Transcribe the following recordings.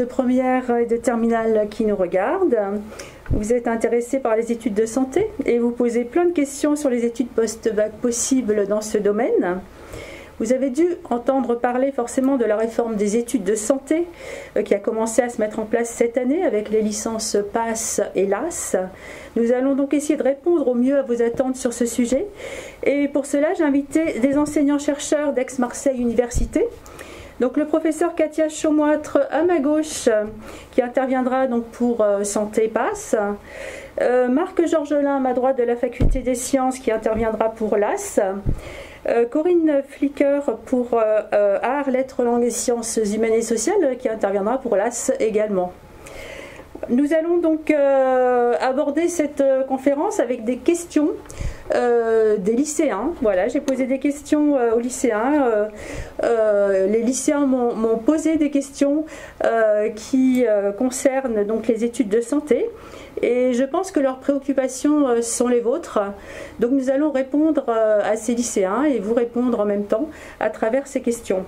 de première et de terminale qui nous regardent. Vous êtes intéressé par les études de santé et vous posez plein de questions sur les études post-bac possibles dans ce domaine. Vous avez dû entendre parler forcément de la réforme des études de santé euh, qui a commencé à se mettre en place cette année avec les licences PASS et LAS. Nous allons donc essayer de répondre au mieux à vos attentes sur ce sujet. Et pour cela, j'ai invité des enseignants-chercheurs d'Aix-Marseille Université. Donc le professeur Katia Chaumoitre à ma gauche, qui interviendra donc pour euh, Santé PASS. Euh, Marc Georgelin à ma droite de la faculté des sciences qui interviendra pour l'AS. Euh, Corinne Flicker pour Arts, Lettres, Langues et Sciences humaines et sociales qui interviendra pour l'AS également. Nous allons donc aborder cette conférence avec des questions des lycéens. Voilà, j'ai posé des questions aux lycéens. les lycéens m'ont posé des questions qui concernent donc les études de santé. Et je pense que leurs préoccupations euh, sont les vôtres. Donc nous allons répondre euh, à ces lycéens et vous répondre en même temps à travers ces questions.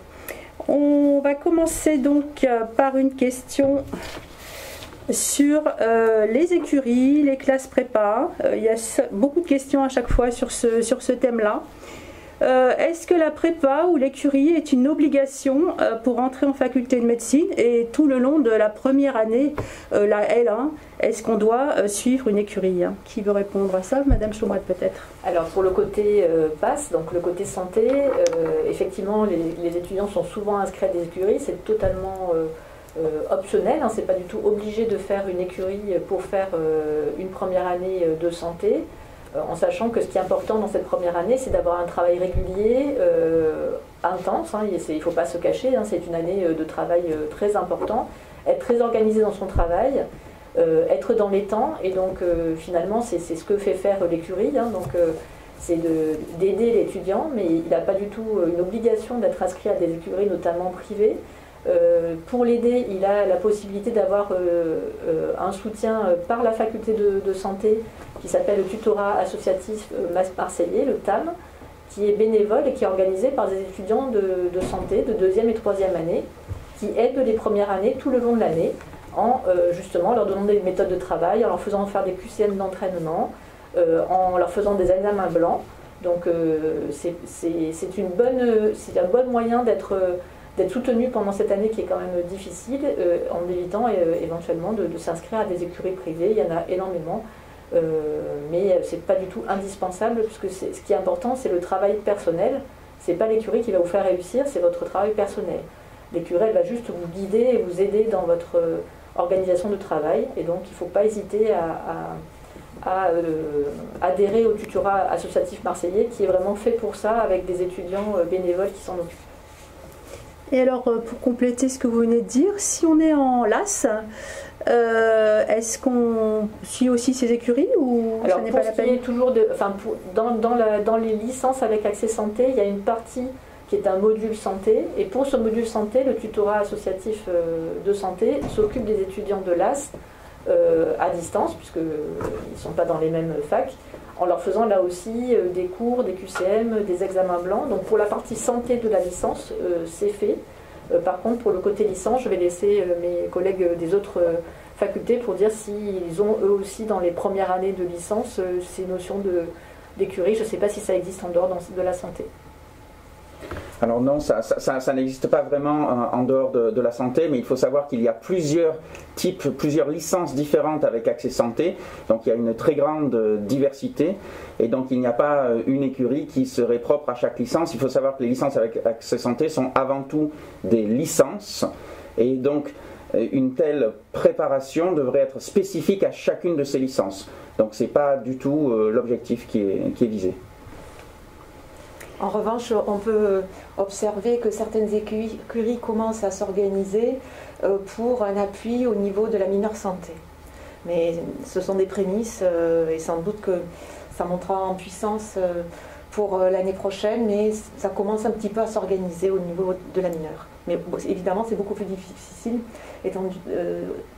On va commencer donc euh, par une question sur les écuries, les classes prépa. il y a beaucoup de questions à chaque fois sur ce, thème-là. Euh, est-ce que la prépa ou l'écurie est une obligation euh, pour entrer en faculté de médecine? Et tout le long de la première année, euh, la L1, est-ce qu'on doit suivre une écurie? Qui veut répondre à ça? Madame Chaumotte peut-être. Alors pour le côté passe, donc le côté santé, effectivement les, étudiants sont souvent inscrits à des écuries, c'est totalement optionnel, hein, c'est pas du tout obligé de faire une écurie pour faire une première année de santé. Euh, en sachant que ce qui est important dans cette première année, c'est d'avoir un travail régulier, euh, intense, hein, il ne faut pas se cacher, hein, c'est une année euh, de travail très important, être très organisé dans son travail, être dans les temps, et donc finalement c'est ce que fait faire l'écurie, donc c'est d'aider l'étudiant, mais il n'a pas du tout une obligation d'être inscrit à des écuries, notamment privées. Pour l'aider, il a la possibilité d'avoir un soutien par la faculté de santé qui s'appelle le tutorat associatif euh, marseillais, le TAM, qui est bénévole et qui est organisé par des étudiants de, santé de deuxième et troisième année, qui aident les premières années tout le long de l'année en euh, justement leur donnant des méthodes de travail, en leur faisant faire des QCM d'entraînement, euh, en leur faisant des examens blancs. Donc c'est un bon moyen d'être d'être soutenu pendant cette année qui est quand même difficile, en évitant éventuellement de s'inscrire à des écuries privées. Il y en a énormément. Euh, mais ce n'est pas du tout indispensable, puisque ce qui est important, c'est le travail personnel. Ce n'est pas l'écurie qui va vous faire réussir, c'est votre travail personnel. L'écurie, elle va juste vous guider et vous aider dans votre euh, organisation de travail. Et donc, il ne faut pas hésiter à, euh, adhérer au tutorat associatif marseillais, qui est vraiment fait pour ça, avec des étudiants bénévoles qui s'en occupent. Et alors, pour compléter ce que vous venez de dire, si on est en LAS, euh, est-ce qu'on suit aussi ces écuries ou Alors, ça n'est pas la peine toujours de, enfin, dans, dans, les licences avec accès santé, il y a une partie qui est un module santé. Et pour ce module santé, le tutorat associatif euh, de santé s'occupe des étudiants de l'AS euh, à distance, puisqu'ils ne sont pas dans les mêmes facs, en leur faisant là aussi des cours, des QCM, des examens blancs. Donc pour la partie santé de la licence, c'est fait. Euh, par contre, pour le côté licence, je vais laisser euh, mes collègues des autres euh, facultés pour dire s'ils ont eux aussi dans les premières années de licence ces notions d'écurie. Je ne sais pas si ça existe en dehors de la santé. Alors non, ça, n'existe pas vraiment en dehors de, la santé, mais il faut savoir qu'il y a plusieurs types, plusieurs licences différentes avec Accès Santé. Donc il y a une très grande diversité. Et donc il n'y a pas euh, une écurie qui serait propre à chaque licence. Il faut savoir que les licences avec Accès Santé sont avant tout des licences. Et donc euh, une telle préparation devrait être spécifique à chacune de ces licences. Donc ce n'est pas du tout euh, l'objectif qui est visé. En revanche, on peut observer que certaines écuries commencent à s'organiser euh, pour un appui au niveau de la mineure santé. Mais ce sont des prémices euh, et sans doute que ça montera en puissance euh, pour l'année prochaine, mais ça commence un petit peu à s'organiser au niveau de la mineure. Mais évidemment, c'est beaucoup plus difficile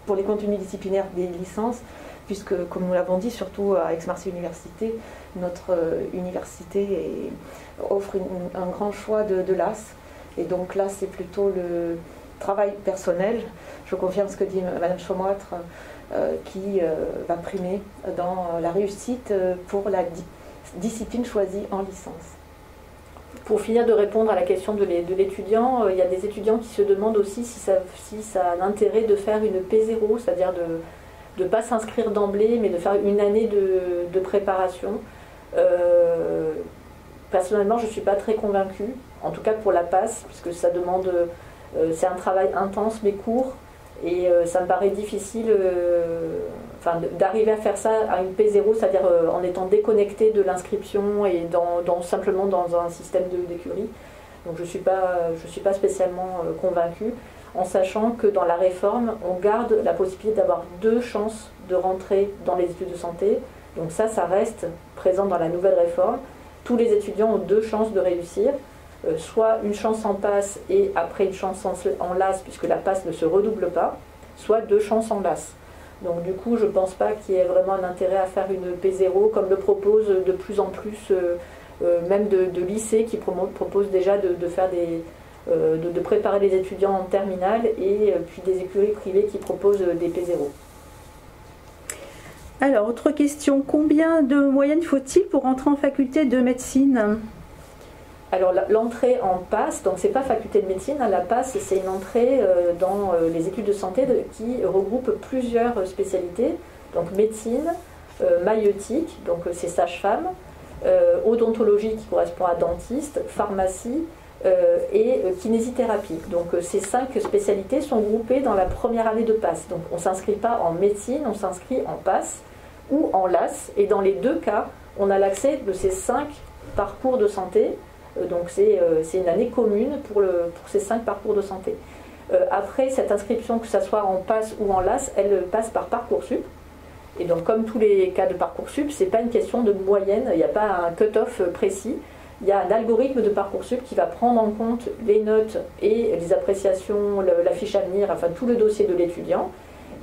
pour les contenus disciplinaires des licences, puisque, comme nous l'avons dit, surtout à Aix-Marseille Université, notre université offre un grand choix de, LAS. Et donc là, c'est plutôt le, travail personnel, je confirme ce que dit Mme Chaumoître, qui va primer dans la réussite pour la discipline choisie en licence. Pour finir de répondre à la question de l'étudiant, il y a des étudiants qui se demandent aussi si ça, si ça a l'intérêt de faire une P0, c'est-à-dire de ne pas s'inscrire d'emblée, mais de faire une année de, préparation. Personnellement, je ne suis pas très convaincue en tout cas pour la passe, puisque ça demande, euh, c'est un travail intense mais court, et euh, ça me paraît difficile euh, d'arriver à faire ça à une P0, c'est-à-dire en étant déconnecté de l'inscription et simplement dans un système d'écurie. Donc je ne suis, pas, suis pas spécialement convaincue, en sachant que dans la réforme, on garde la possibilité d'avoir deux chances de rentrer dans les études de santé. Donc ça, ça reste présent dans la nouvelle réforme. Tous les étudiants ont deux chances de réussir. Euh, soit une chance en passe et après une chance en, LAS, puisque la passe ne se redouble pas, soit deux chances en LAS. Donc du coup, je ne pense pas qu'il y ait vraiment un intérêt à faire une P0, comme le propose de plus en plus, euh, euh, même de, lycées qui proposent déjà de, faire des, de, préparer les étudiants en terminale, et puis des écuries privées qui proposent des P0. Alors, autre question, combien de moyennes faut-il pour entrer en faculté de médecine alors l'entrée en passe, donc c'est pas faculté de médecine, hein, la passe c'est une entrée euh, dans euh, les études de santé qui regroupe plusieurs spécialités, donc médecine, euh, maïeutique, donc c'est sage-femme, odontologie qui correspond à dentiste, pharmacie et kinésithérapie. Donc ces cinq spécialités sont groupées dans la première année de passe. Donc on ne s'inscrit pas en médecine, on s'inscrit en passe ou en LAS, et dans les deux cas, on a l'accès de ces cinq parcours de santé euh, donc euh, c'est une année commune pour, ces cinq parcours de santé. Euh, après, cette inscription, que ce soit en passe ou en LAS, elle passe par Parcoursup. Et donc, comme tous les cas de Parcoursup, ce n'est pas une question de moyenne, il n'y a pas un cut-off précis. Il y a un algorithme de Parcoursup qui va prendre en compte les notes et les appréciations, la fiche à venir, enfin tout le dossier de l'étudiant.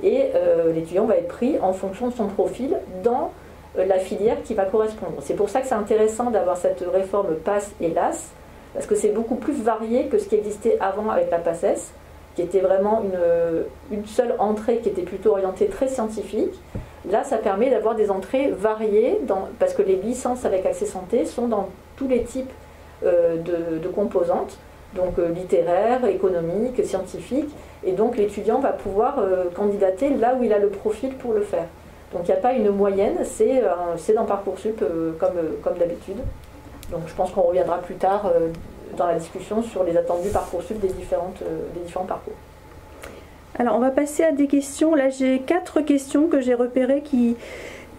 Et l'étudiant va être pris en fonction de son profil dans euh, la filière qui va correspondre. C'est pour ça que c'est intéressant d'avoir cette réforme PASS et LAS, parce que c'est beaucoup plus varié que ce qui existait avant avec la PASSES, qui était vraiment une, une seule entrée qui était plutôt orientée très scientifique. Là, ça permet d'avoir des entrées variées, parce que les licences avec accès santé sont dans tous les types euh, de, composantes, donc euh, littéraires, économiques, scientifiques, et donc l'étudiant va pouvoir candidater là où il a le profil pour le faire. Donc il n'y a pas une moyenne, c'est euh, dans Parcoursup euh, comme, euh, comme d'habitude. Donc je pense qu'on reviendra plus tard dans la discussion sur les attendus Parcoursup des, différentes, des différents parcours. Alors on va passer à des questions. Là j'ai quatre questions que j'ai repérées qui,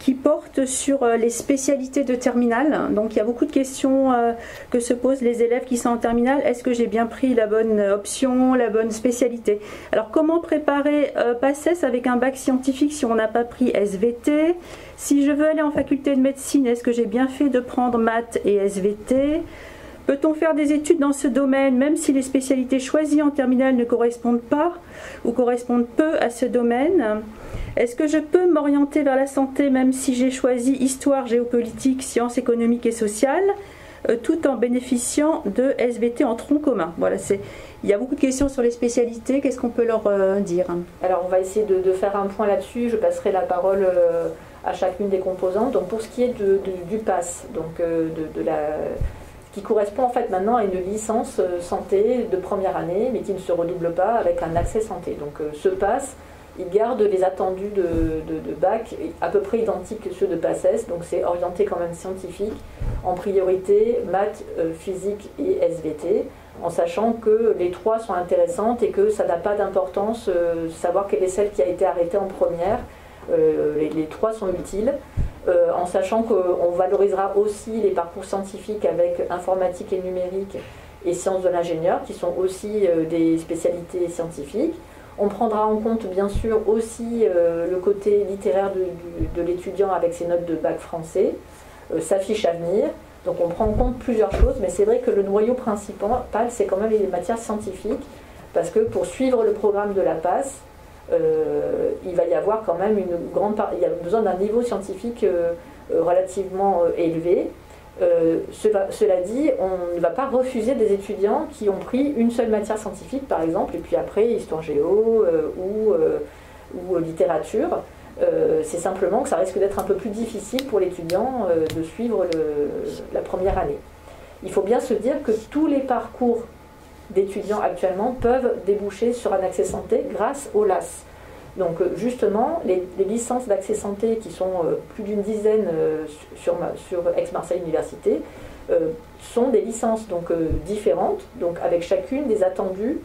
qui porte sur euh, les spécialités de terminale. Donc il y a beaucoup de questions euh, que se posent les élèves qui sont en terminale. Est-ce que j'ai bien pris la bonne option, la bonne spécialité? Alors comment préparer euh, PACES avec un bac scientifique si on n'a pas pris SVT Si je veux aller en faculté de médecine, est-ce que j'ai bien fait de prendre maths et SVT Peut-on faire des études dans ce domaine même si les spécialités choisies en terminale ne correspondent pas ou correspondent peu à ce domaine? Est-ce que je peux m'orienter vers la santé même si j'ai choisi histoire, géopolitique, sciences économiques et sociales, euh, tout en bénéficiant de SVT en tronc commun? Voilà. Il y a beaucoup de questions sur les spécialités. Qu'est-ce qu'on peut leur euh, dire? Alors, on va essayer de, faire un point là-dessus. Je passerai la parole euh, à chacune des composantes. Donc, pour ce qui est du pass, donc de, la qui correspond en fait maintenant à une licence santé de première année, mais qui ne se redouble pas avec un accès santé. Donc, ce pass il garde les attendus de, bac à peu près identiques que ceux de PACES, donc c'est orienté quand même scientifique, en priorité maths, euh, physique et SVT, en sachant que les trois sont intéressantes et que ça n'a pas d'importance euh, savoir quelle est celle qui a été arrêtée en première. Euh, les, trois sont utiles, en sachant qu'on valorisera aussi les parcours scientifiques avec informatique et numérique et sciences de l'ingénieur, qui sont aussi des spécialités scientifiques. On prendra en compte bien sûr aussi euh, le côté littéraire de, l'étudiant avec ses notes de bac français, euh, sa fiche à venir. Donc on prend en compte plusieurs choses, mais c'est vrai que le noyau principal, c'est quand même les matières scientifiques, parce que pour suivre le programme de la passe, euh, il va y avoir quand même une grande part, il y a besoin d'un niveau scientifique relativement élevé. cela, dit, on ne va pas refuser des étudiants qui ont pris une seule matière scientifique, par exemple, et puis après histoire géo ou, ou littérature. c'est simplement que ça risque d'être un peu plus difficile pour l'étudiant de suivre la première année. Il faut bien se dire que tous les parcours d'étudiants actuellement peuvent déboucher sur un accès santé grâce au LAS. Donc euh, justement, les, licences d'accès santé qui sont euh, plus d'une dizaine euh, sur, sur Aix-Marseille Université sont des licences différentes, avec chacune des attendus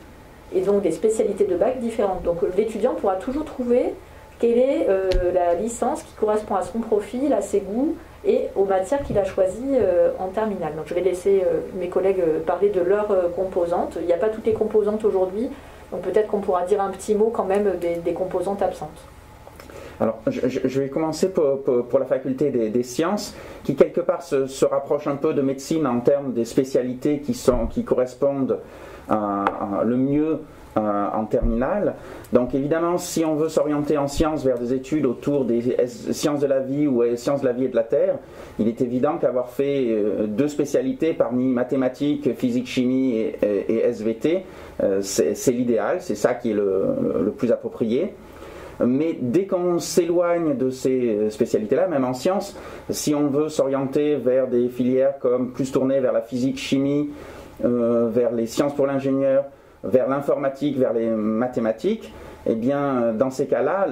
et donc des spécialités de bac différentes. Donc l'étudiant pourra toujours trouver quelle est la licence qui correspond à son profil, à ses goûts et aux matières qu'il a choisies euh, en terminale. Donc je vais laisser euh, mes collègues euh, parler de leurs composantes. Il n'y a pas toutes les composantes aujourd'hui, donc peut-être qu'on pourra dire un petit mot quand même des, composantes absentes. Alors, je, vais commencer pour, la faculté des, sciences, qui quelque part se, rapproche un peu de médecine en termes des spécialités qui, sont, qui correspondent le mieux en terminale. Donc évidemment, si on veut s'orienter en sciences vers des études autour des sciences de la vie ou sciences de la vie et de la Terre, il est évident qu'avoir fait euh, deux spécialités parmi mathématiques, physique, chimie et, SVT, euh, c'est l'idéal, c'est ça qui est le, plus approprié. Mais dès qu'on s'éloigne de ces spécialités-là, même en sciences, si on veut s'orienter vers des filières comme plus tournées vers la physique, chimie, euh, vers les sciences pour l'ingénieur, vers l'informatique, vers les mathématiques, eh bien, dans ces cas-là,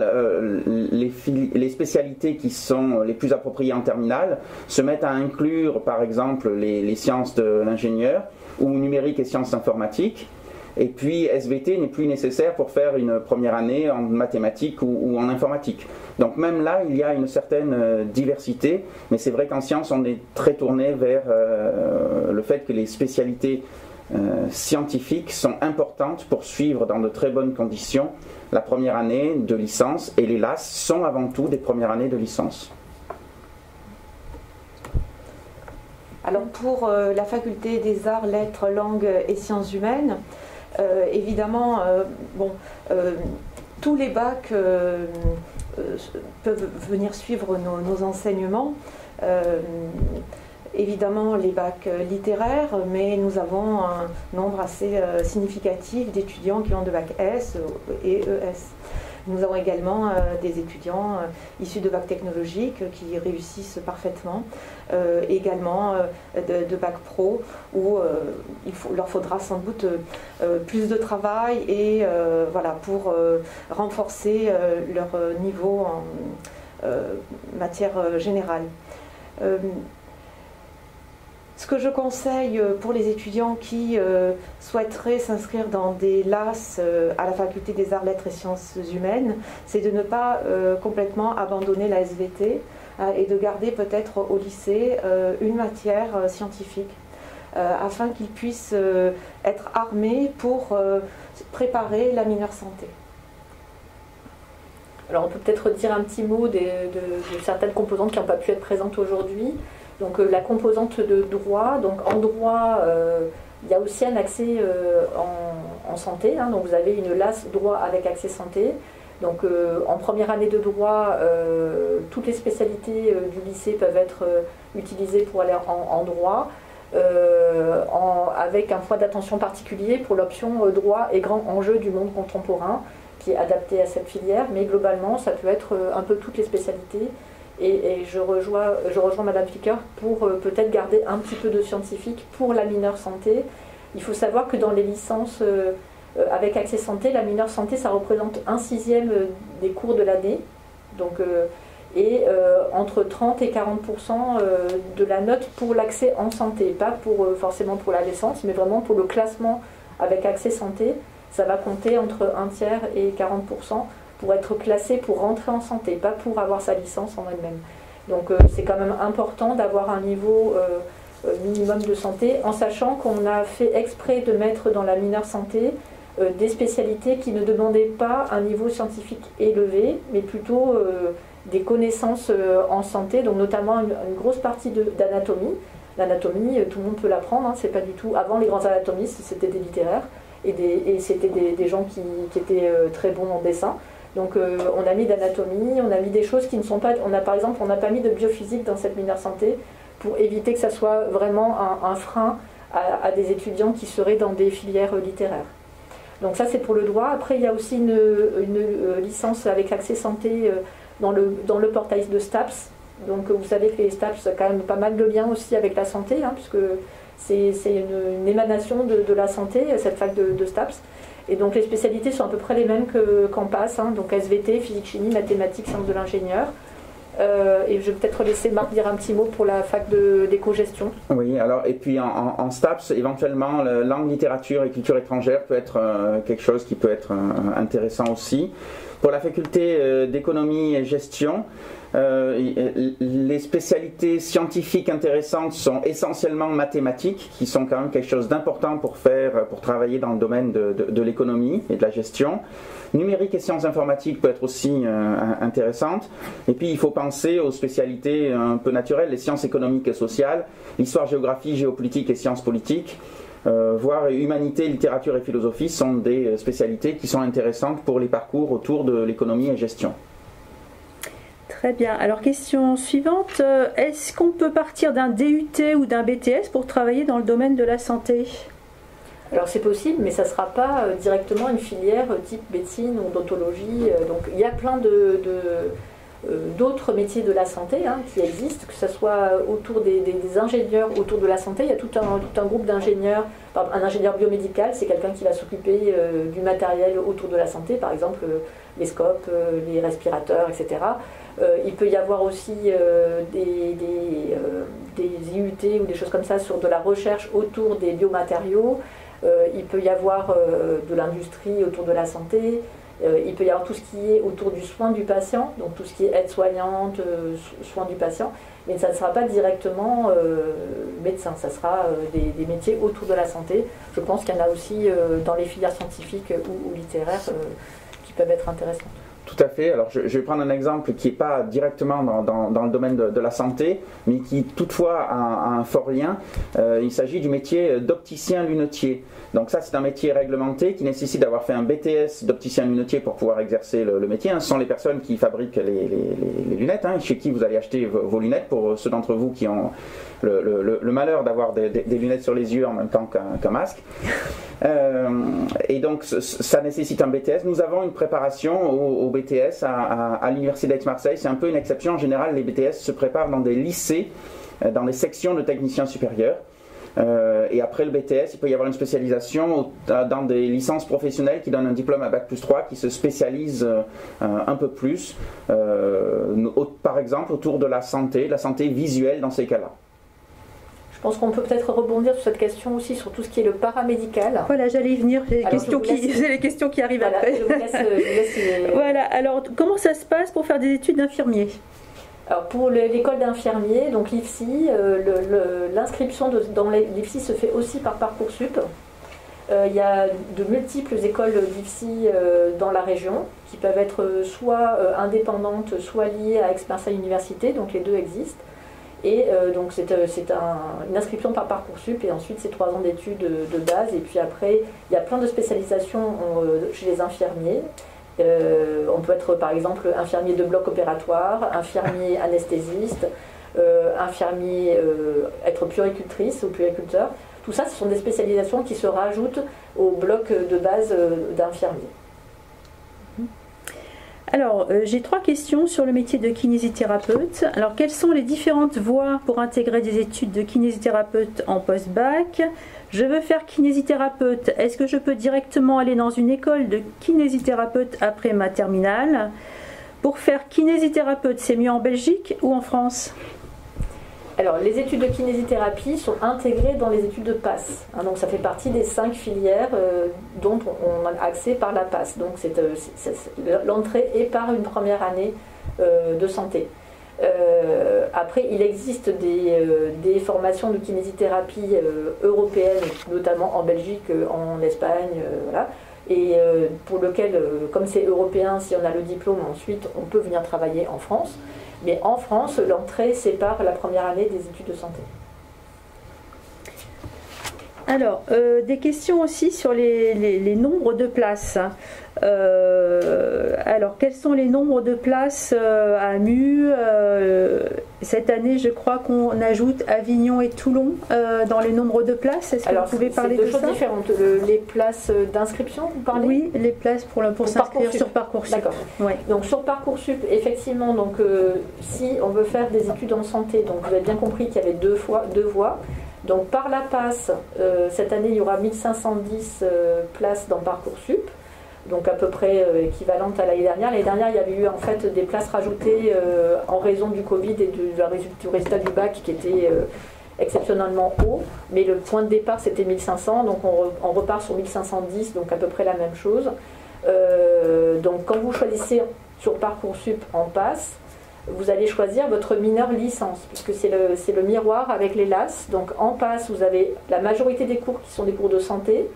les, spécialités qui sont les plus appropriées en terminale se mettent à inclure, par exemple, les, sciences de l'ingénieur ou numérique et sciences informatiques. Et puis SVT n'est plus nécessaire pour faire une première année en mathématiques ou, en informatique. Donc même là, il y a une certaine euh, diversité, mais c'est vrai qu'en sciences, on est très tourné vers euh, le fait que les spécialités euh, scientifiques sont importantes pour suivre dans de très bonnes conditions la première année de licence et les LAS sont avant tout des premières années de licence. Alors pour euh, la faculté des arts, lettres, langues et sciences humaines, euh, évidemment, bon, tous les bacs peuvent venir suivre nos, nos enseignements évidemment les bacs euh, littéraires, mais nous avons un nombre assez euh, significatif d'étudiants qui ont de bac S et ES. Nous avons également euh, des étudiants issus de bac technologiques qui réussissent parfaitement, également de, bac pro où il leur faudra sans doute plus de travail et voilà pour renforcer leur niveau en matière générale. Ce que je conseille euh, pour les étudiants qui euh, souhaiteraient s'inscrire dans des LAS euh, à la faculté des arts, lettres et sciences humaines, c'est de ne pas complètement abandonner la SVT et de garder peut-être au lycée une matière scientifique afin qu'ils puissent être armés pour préparer la mineure santé. Alors on peut peut-être dire un petit mot de, certaines composantes qui n'ont pas pu être présentes aujourd'hui. Donc euh, la composante de droit, donc en droit, euh, il y a aussi un accès euh, en, santé. Hein. donc vous avez une LAS droit avec accès santé. Donc en première année de droit, toutes les spécialités du lycée peuvent être utilisées pour aller en, droit. avec un point d'attention particulier pour l'option droit et grand enjeu du monde contemporain qui est adapté à cette filière, mais globalement ça peut être un peu toutes les spécialités et, je, rejoins, je rejoins Madame Flicker pour euh, peut-être garder un petit peu de scientifique pour la mineure santé. Il faut savoir que dans les licences euh, euh, avec accès santé, la mineure santé, ça représente un sixième des cours de l'année. Donc, et entre 30 et 40% de la note pour l'accès en santé, pas pour, forcément pour la licence, mais vraiment pour le classement avec accès santé, ça va compter entre un tiers et 40 pour être classé pour rentrer en santé, pas pour avoir sa licence en elle-même. Donc euh, c'est quand même important d'avoir un niveau euh, euh, minimum de santé, en sachant qu'on a fait exprès de mettre dans la mineure santé des spécialités qui ne demandaient pas un niveau scientifique élevé, mais plutôt des connaissances en santé, donc notamment une, grosse partie d'anatomie. L'anatomie, tout le monde peut l'apprendre, hein, c'est pas du tout. Avant, les grands anatomistes, c'était des littéraires et, c'était des, gens qui étaient très bons en dessin. Donc euh, on a mis d'anatomie, on a mis des choses qui ne sont pas. On a par exemple, on n'a pas mis de biophysique dans cette mineure santé pour éviter que ça soit vraiment un, frein à, des étudiants qui seraient dans des filières littéraires. Donc ça c'est pour le droit. Après il y a aussi une, licence avec accès santé dans, le, portail de STAPS. Donc vous savez que les STAPS ont quand même pas mal de liens aussi avec la santé, hein, puisque c'est une, émanation de, la santé, cette fac de, STAPS. Et donc les spécialités sont à peu près les mêmes qu'en PASS, hein, donc SVT, physique, chimie, mathématiques, sciences de l'ingénieur. Euh, et je vais peut-être laisser Marc dire un petit mot pour la fac d'éco-gestion. Oui, alors, et puis en, STAPS, éventuellement, langue, littérature et culture étrangère peut être euh, quelque chose qui peut être euh, intéressant aussi. Pour la faculté d'économie et gestion, les spécialités scientifiques intéressantes sont essentiellement mathématiques, qui sont quand même quelque chose d'important pour faire, pour travailler dans le domaine de, l'économie et de la gestion. Numérique et sciences informatiques peut être aussi euh, intéressante. Et puis il faut penser aux spécialités un peu naturelles, les sciences économiques et sociales, l'histoire, géographie, géopolitique et sciences politiques. Euh, voire humanité, littérature et philosophie sont des spécialités qui sont intéressantes pour les parcours autour de l'économie et gestion. Très bien. Alors, question suivante. Euh, est-ce qu'on peut partir d'un DUT ou d'un BTS pour travailler dans le domaine de la santé? Alors c'est possible, mais ça ne sera pas euh, directement une filière euh, type médecine ou odontologie. Donc il y a plein de, d'autres métiers de la santé hein, qui existent, que ce soit autour des, ingénieurs autour de la santé. Il y a tout un, tout un groupe d'ingénieurs. Un ingénieur biomédical, c'est quelqu'un qui va s'occuper du matériel autour de la santé, par exemple les scopes, les respirateurs, etc. Euh, il peut y avoir aussi euh, des, euh, des, IUT ou des choses comme ça sur de la recherche autour des biomatériaux. il peut y avoir de l'industrie autour de la santé. Il peut y avoir tout ce qui est autour du soin du patient, donc tout ce qui est aide-soignante, soin du patient, mais ça ne sera pas directement médecin, ça sera des, métiers autour de la santé. Je pense qu'il y en a aussi dans les filières scientifiques ou littéraires qui peuvent être intéressantes. Tout à fait. Alors, je, vais prendre un exemple qui n'est pas directement dans, le domaine de, la santé, mais qui toutefois a, un fort lien. Euh, il s'agit du métier d'opticien lunetier. Donc ça, c'est un métier réglementé qui nécessite d'avoir fait un BTS d'opticien lunetier pour pouvoir exercer le, métier. Ce sont les personnes qui fabriquent les, lunettes, hein, chez qui vous allez acheter vos, lunettes, pour ceux d'entre vous qui ont le, malheur d'avoir des, lunettes sur les yeux en même temps qu'un masque. Euh, et donc, ça nécessite un BTS. Nous avons une préparation au, BTS à, l'Université d'Aix-Marseille. C'est un peu une exception. En général, les BTS se préparent dans des lycées, euh, dans des sections de techniciens supérieurs. Euh, et après le BTS, il peut y avoir une spécialisation dans des licences professionnelles qui donnent un diplôme à Bac plus 3 qui se spécialise un peu plus, par exemple autour de la santé, la santé visuelle dans ces cas-là. Je pense qu'on peut peut-être rebondir sur cette question aussi sur tout ce qui est le paramédical. Voilà, j'allais y venir. Les, questions qui, les questions qui arrivent après. voilà, alors comment ça se passe pour faire des études d'infirmier? Alors pour l'école d'infirmier, donc l'IFSI, euh, l'inscription dans l'IFSI se fait aussi par Parcoursup. Euh, il y a de multiples écoles d'IFSI euh, dans la région qui peuvent être soit indépendantes, soit liées à Aix-Marseille Université, donc les deux existent. Et euh, donc c'est euh, une inscription par Parcoursup et ensuite c'est trois ans d'études de, base. Et puis après, il y a plein de spécialisations euh, chez les infirmiers. on peut être par exemple infirmier de bloc opératoire, infirmier anesthésiste, infirmier, être puéricultrice ou puériculteur. Tout ça, ce sont des spécialisations qui se rajoutent au bloc de base d'infirmier. Alors, euh, j'ai trois questions sur le métier de kinésithérapeute. Alors, quelles sont les différentes voies pour intégrer des études de kinésithérapeute en post-bac? Je veux faire kinésithérapeute. Est-ce que je peux directement aller dans une école de kinésithérapeute après ma terminale? Pour faire kinésithérapeute, c'est mieux en Belgique ou en France? Alors, les études de kinésithérapie sont intégrées dans les études de PASS. Hein, donc, ça fait partie des cinq filières euh, dont on a accès par la PASS. Donc, euh, l'entrée est par une première année euh, de santé. après, il existe des, formations de kinésithérapie européennes, notamment en Belgique, en Espagne, voilà, et pour lequel, comme c'est européen, si on a le diplôme, ensuite on peut venir travailler en France. Mais en France, l'entrée sépare la première année des études de santé. Alors, euh, des questions aussi sur les, nombres de places. Euh, alors, quels sont les nombres de places euh, à MU Cette année, je crois qu'on ajoute Avignon et Toulon dans les nombres de places. Est-ce que Alors, vous pouvez parler deux de choses ça différentes. Le- les places d'inscription, vous parlez Oui, les places pour, pour s'inscrire sur Parcoursup. D'accord. Ouais. Donc sur Parcoursup, effectivement, donc, si on veut faire des études en santé, donc vous avez bien compris qu'il y avait deux, fois, deux voies. Donc par la passe, euh, cette année, il y aura 1510 euh, places dans Parcoursup, donc à peu près euh, équivalente à l'année dernière. L'année dernière, il y avait eu en fait des places rajoutées en raison du Covid et du, du résultat- du bac qui était exceptionnellement haut, mais le point de départ c'était 1500, donc on, on repart sur 1510, donc à peu près la même chose. Donc quand vous choisissez sur Parcoursup en passe, vous allez choisir votre mineur licence, puisque c'est le, le miroir avec les LAS. Donc en passe, vous avez la majorité des cours qui sont des cours de santé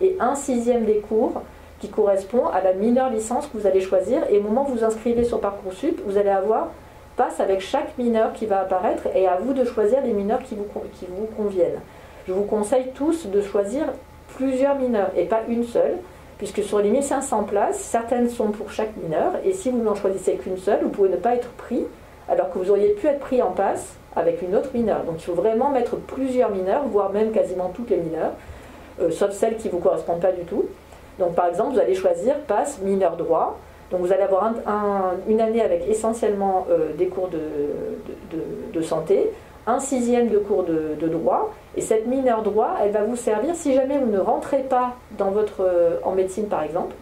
et un sixième des cours qui correspond à la mineure licence que vous allez choisir. Et au moment où vous inscrivez sur Parcoursup, vous allez avoir passe avec chaque mineur qui va apparaître et à vous de choisir les mineurs qui vous, qui vous conviennent. Je vous conseille tous de choisir plusieurs mineurs et pas une seule, puisque sur les 1500 places, certaines sont pour chaque mineur, et si vous n'en choisissez qu'une seule, vous pouvez ne pas être pris, alors que vous auriez pu être pris en passe avec une autre mineure. Donc il faut vraiment mettre plusieurs mineurs, voire même quasiment toutes les mineurs, euh, sauf celles qui ne vous correspondent pas du tout. Donc par exemple, vous allez choisir passe mineur droit. Donc vous allez avoir un- un- une année avec essentiellement euh, des cours de santé, un sixième de cours de, droit, et cette mineure droit, elle va vous servir si jamais vous ne rentrez pas dans votre, euh, en médecine par exemple,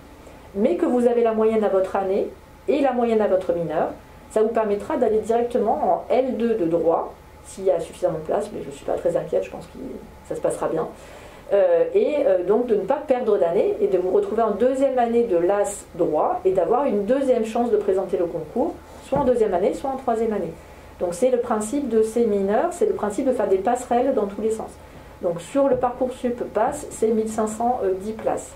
mais que vous avez la moyenne à votre année et la moyenne à votre mineur, ça vous permettra d'aller directement en L2 de droit, s'il y a suffisamment de place, mais je ne suis pas très inquiète, je pense que ça se passera bien. Euh, et euh, donc de ne pas perdre d'année et de vous retrouver en deuxième année de l'AS droit et d'avoir une deuxième chance de présenter le concours, soit en deuxième année, soit en troisième année. Donc c'est le principe de ces mineurs, c'est le principe de faire des passerelles dans tous les sens. Donc sur le parcours sup passe, c'est 1510 places.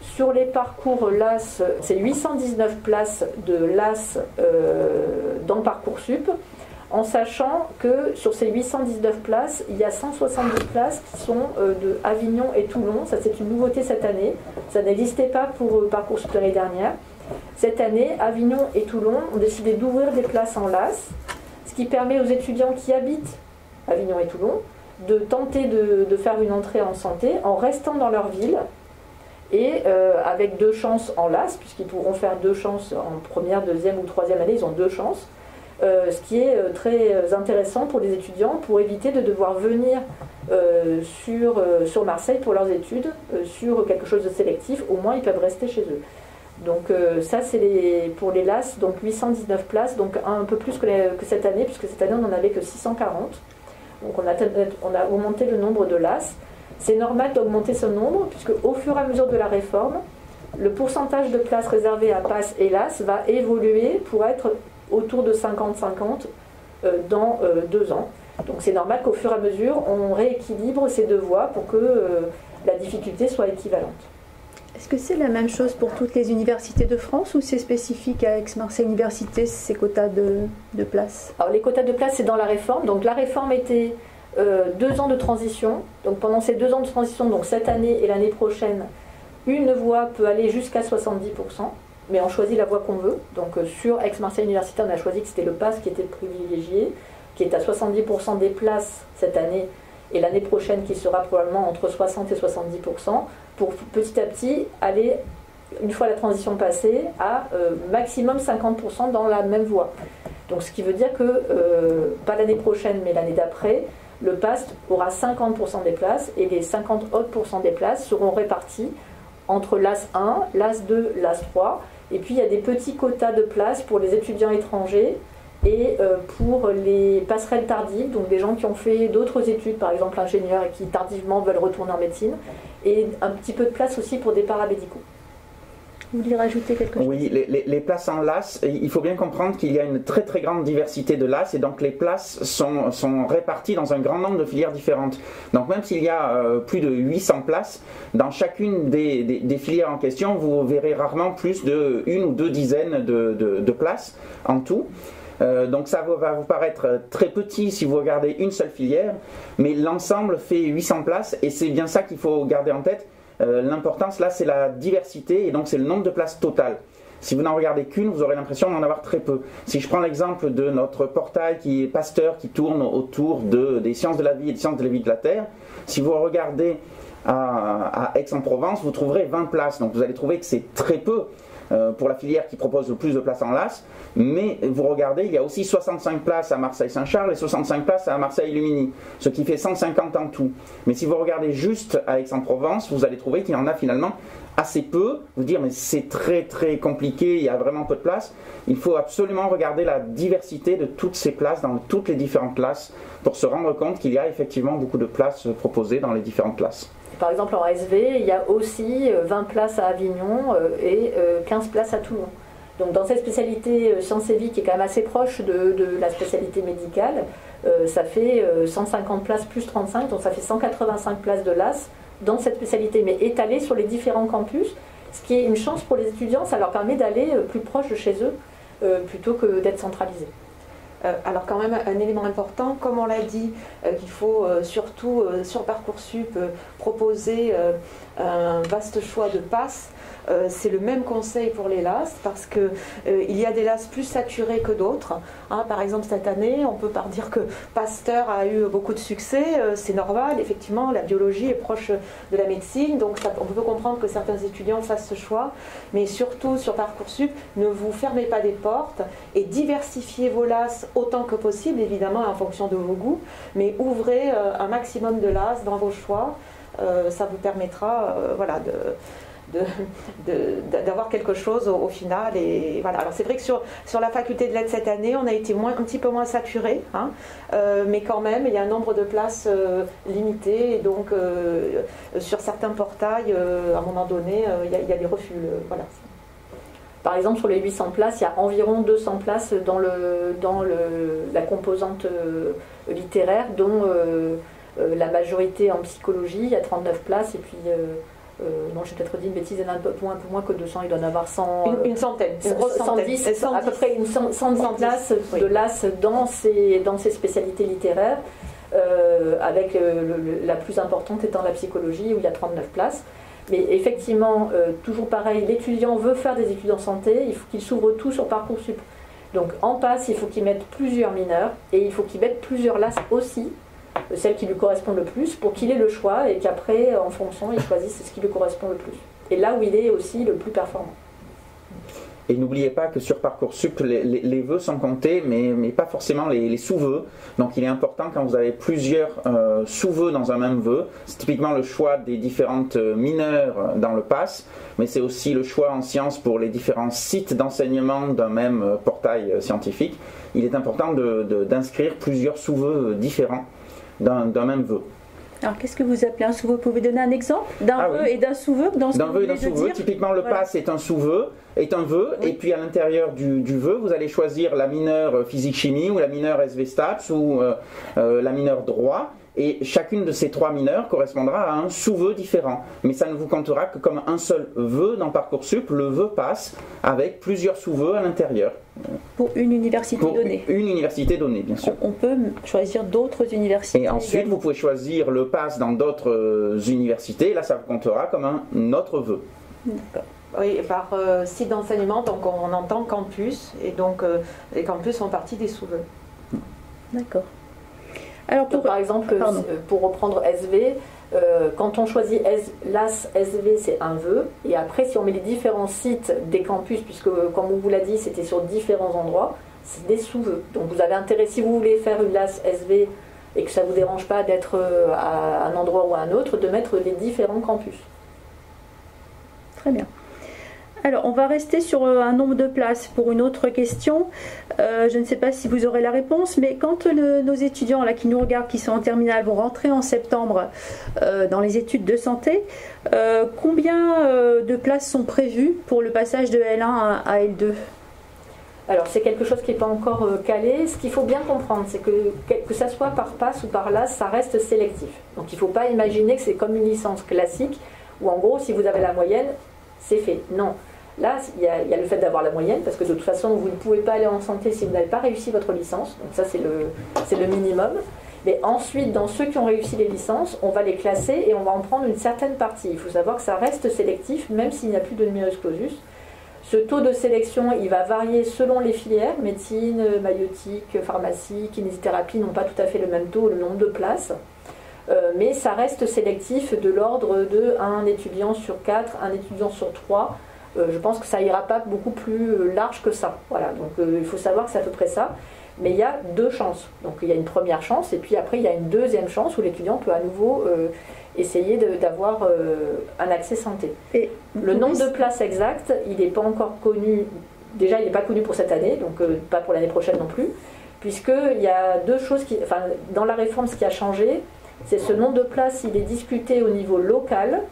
Sur les parcours LAS, c'est 819 places de LAS euh, dans Parcoursup, en sachant que sur ces 819 places, il y a 170 places qui sont euh, de Avignon et Toulon. Ça, c'est une nouveauté cette année. Ça n'existait pas pour euh, Parcoursup l'année dernière. Cette année, Avignon et Toulon ont décidé d'ouvrir des places en LAS, ce qui permet aux étudiants qui habitent Avignon et Toulon de tenter de, faire une entrée en santé en restant dans leur ville et euh, avec deux chances en LAS, puisqu'ils pourront faire deux chances en première, deuxième ou troisième année, ils ont deux chances. Euh, ce qui est euh, très intéressant pour les étudiants pour éviter de devoir venir sur, Marseille pour leurs études, sur quelque chose de sélectif, au moins ils peuvent rester chez eux. Donc euh, ça c'est les, pour les LAS, donc 819 places, donc un peu plus que, cette année, puisque cette année on n'en avait que 640. Donc on a, on a augmenté le nombre de LAS. C'est normal d'augmenter ce nombre, puisque au fur et à mesure de la réforme, le pourcentage de places réservées à PASS et LAS va évoluer pour être autour de 50-50 euh, dans euh, deux ans. Donc c'est normal qu'au fur et à mesure, on rééquilibre ces deux voies pour que la difficulté soit équivalente. Est-ce que c'est la même chose pour toutes les universités de France ou c'est spécifique à Aix-Marseille Université, ces quotas de, de Alors les quotas de place, c'est dans la réforme. Donc la réforme était euh, deux ans de transition. Donc pendant ces deux ans de transition, donc cette année et l'année prochaine, une voie peut aller jusqu'à 70%, mais on choisit la voie qu'on veut. Donc euh, sur Aix-Marseille Université, on a choisi que c'était le pass qui était privilégié, qui est à 70% des places cette année et l'année prochaine qui sera probablement entre 60 et 70%, pour petit à petit aller, une fois la transition passée, à euh, maximum 50% dans la même voie. Donc ce qui veut dire que, euh, pas l'année prochaine, mais l'année d'après, le PAST aura 50% des places et les 50 autres des places seront répartis entre l'AS 1, l'AS 2, l'AS 3. Et puis il y a des petits quotas de places pour les étudiants étrangers et euh, pour les passerelles tardives, donc des gens qui ont fait d'autres études, par exemple ingénieurs et qui tardivement veulent retourner en médecine, et un petit peu de place aussi pour des paramédicaux. Vous voulez rajouter quelque chose? Oui, les, les- les places en LAS, il faut bien comprendre qu'il y a une très très grande diversité de LAS et donc les places sont, sont réparties dans un grand nombre de filières différentes. Donc même s'il y a euh, plus de 800 places, dans chacune des, des- des filières en question, vous verrez rarement plus de une ou deux dizaines de, de- de places en tout. Euh, donc ça va vous paraître très petit si vous regardez une seule filière, mais l'ensemble fait 800 places et c'est bien ça qu'il faut garder en tête. Euh, L'importance là, c'est la diversité et donc c'est le nombre de places totales. Si vous n'en regardez qu'une, vous aurez l'impression d'en avoir très peu. Si je prends l'exemple de notre portail qui est Pasteur, qui tourne autour de, des sciences de la vie et des sciences de la vie de la Terre, si vous regardez à Aix-en-Provence, vous trouverez 20 places. Donc vous allez trouver que c'est très peu. Euh, pour la filière qui propose le plus de places en LAS. Mais vous regardez, il y a aussi 65 places à Marseille-Saint-Charles et 65 places à Marseille-Lumini, ce qui fait 150 en tout. Mais si vous regardez juste à Aix-en-Provence, vous allez trouver qu'il y en a finalement assez peu. Vous dire, mais c'est très très compliqué, il y a vraiment peu de place. Il faut absolument regarder la diversité de toutes ces places dans toutes les différentes classes pour se rendre compte qu'il y a effectivement beaucoup de places proposées dans les différentes classes. Par exemple, en SV, il y a aussi 20 euh, places à Avignon euh, et 15 euh, places à Toulon. Donc dans cette spécialité sciences et vie qui est quand même assez proche de, la spécialité médicale, ça fait 150 places plus 35, donc ça fait 185 places de LAS dans cette spécialité, mais étalées sur les différents campus, ce qui est une chance pour les étudiants, ça leur permet d'aller plus proche de chez eux plutôt que d'être centralisés. Euh, alors quand même un élément important, comme on l'a dit, euh, qu'il faut euh, surtout sur Parcoursup proposer un vaste choix de passes euh, c'est le même conseil pour les LAS parce qu'il euh, y a des LAS plus saturés que d'autres. Hein. par exemple, cette année, on peut pas dire que Pasteur a eu beaucoup de succès. Euh, c'est normal, effectivement, la biologie est proche de la médecine, donc on peut comprendre que certains étudiants fassent ce choix. Mais surtout sur Parcoursup, ne vous fermez pas des portes et diversifiez vos LAS autant que possible, évidemment en fonction de vos goûts, mais ouvrez un maximum de LAS dans vos choix. ça vous permettra voilà, de, d'avoir quelque chose au, final. Et voilà. Alors c'est vrai que sur, sur la faculté de lettres cette année, on a été un petit peu moins saturé, hein. euh, mais quand même, il y a un nombre de places euh, limité. Et donc, euh, sur certains portails, à un moment donné, il y, a, il y, a des refus. voilà. Par exemple, sur les 800 places, il y a environ 200 places dans, le, dans le, la composante littéraire, dont la majorité en psychologie, il y a 39 places, et puis euh, non, j'ai peut-être dit une bêtise, il y en a un peu, moins, que 200, il doit en avoir 100. Une, centaine, une grosse 110, à peu près une 110, places de LAS dans ces, dans ces spécialités littéraires, euh, avec la plus importante étant la psychologie, où il y a 39 places. Mais effectivement, euh, toujours pareil, l'étudiant veut faire des études en santé, il faut qu'il s'ouvre tout sur Parcoursup. Donc en passe, il faut qu'il mette plusieurs mineurs et il faut qu'il mette plusieurs LAS aussi celle qui lui correspond le plus, pour qu'il ait le choix et qu'après, en fonction, il choisisse ce qui lui correspond le plus. Et là où il est aussi le plus performant. Et n'oubliez pas que sur Parcoursup, les, les, vœux sont comptés, mais, mais pas forcément les, sous-vœux. Donc il est important quand vous avez plusieurs euh, sous-vœux dans un même vœu, c'est typiquement le choix des différentes euh, mineurs dans le PASS, mais c'est aussi le choix en sciences pour les différents sites d'enseignement d'un même euh, portail scientifique. Il est important d'inscrire plusieurs sous-vœux différents d'un même vœu. Alors, qu'est-ce que vous appelez un sous-vœu? Vous pouvez donner un exemple d'un ah vœu et d'un sous-vœu D'un vœu et d'un sous-vœu. Typiquement, le pass est un sous-vœu, est un vœu, et puis à l'intérieur du, vœu, vous allez choisir la mineure physique-chimie ou la mineure SV Stats ou euh, euh, la mineure droit. Et chacune de ces trois mineurs correspondra à un sous-vœu différent. Mais ça ne vous comptera que comme un seul vœu dans Parcoursup. Le vœu passe avec plusieurs sous-vœux à l'intérieur. Pour une université donnée. Une université donnée, bien sûr. On peut choisir d'autres universités. Et ensuite, vous pouvez choisir le pass dans d'autres euh, universités. Là, ça vous comptera comme un autre vœu. D'accord. Oui, par euh, site d'enseignement, donc on entend campus, et donc euh, les campus font partie des sous-vœux. D'accord. Alors par exemple, euh, pour reprendre SV, euh, quand on choisit LAS SV, c'est un vœu. Et après, si on met les différents sites des campus, puisque comme on vous l'a dit, c'était sur différents endroits, c'est des sous-vœux. Donc vous avez intérêt, si vous voulez faire une LAS SV et que ça ne vous dérange pas d'être euh, à un endroit ou à un autre, de mettre les différents campus. Très bien. Alors, on va rester sur euh, un nombre de places pour une autre question. Euh, je ne sais pas si vous aurez la réponse, mais quand nos étudiants là, qui nous regardent, qui sont en terminale, vont rentrer en septembre euh, dans les études de santé, combien de places sont prévues pour le passage de L1 à, L2 alors c'est quelque chose qui n'est pas encore calé. Ce qu'il faut bien comprendre, c'est que que ça soit par passe ou par là, ça reste sélectif. Donc il ne faut pas imaginer que c'est comme une licence classique où en gros, si vous avez la moyenne, c'est fait. Non. Là, il y, a, le fait d'avoir la moyenne, parce que de toute façon, vous ne pouvez pas aller en santé si vous n'avez pas réussi votre licence. Donc ça, c'est le, minimum. Mais ensuite, dans ceux qui ont réussi les licences, on va les classer et on va en prendre une certaine partie. Il faut savoir que ça reste sélectif, même s'il n'y a plus de numerus clausus. Ce taux de sélection, il va varier selon les filières. Médecine, maïotique, pharmacie, kinésithérapie n'ont pas tout à fait le même taux, le nombre de places. Euh, mais ça reste sélectif de l'ordre de 1 étudiant sur 4, 1 étudiant sur 3 je pense que ça ira pas beaucoup plus euh, large que ça. Voilà, donc il faut savoir que c'est à peu près ça. Mais il y a deux chances. Donc il y a une première chance et puis après il y a une deuxième chance où l'étudiant peut à nouveau essayer d'avoir un accès santé. Et le nombre de places exact, il n'est pas encore connu. Déjà, il n'est pas connu pour cette année, donc pas pour l'année prochaine non plus, puisqu'il y a deux choses qui. Enfin, dans la réforme, ce qui a changé, c'est ce nombre de places, il est discuté au niveau local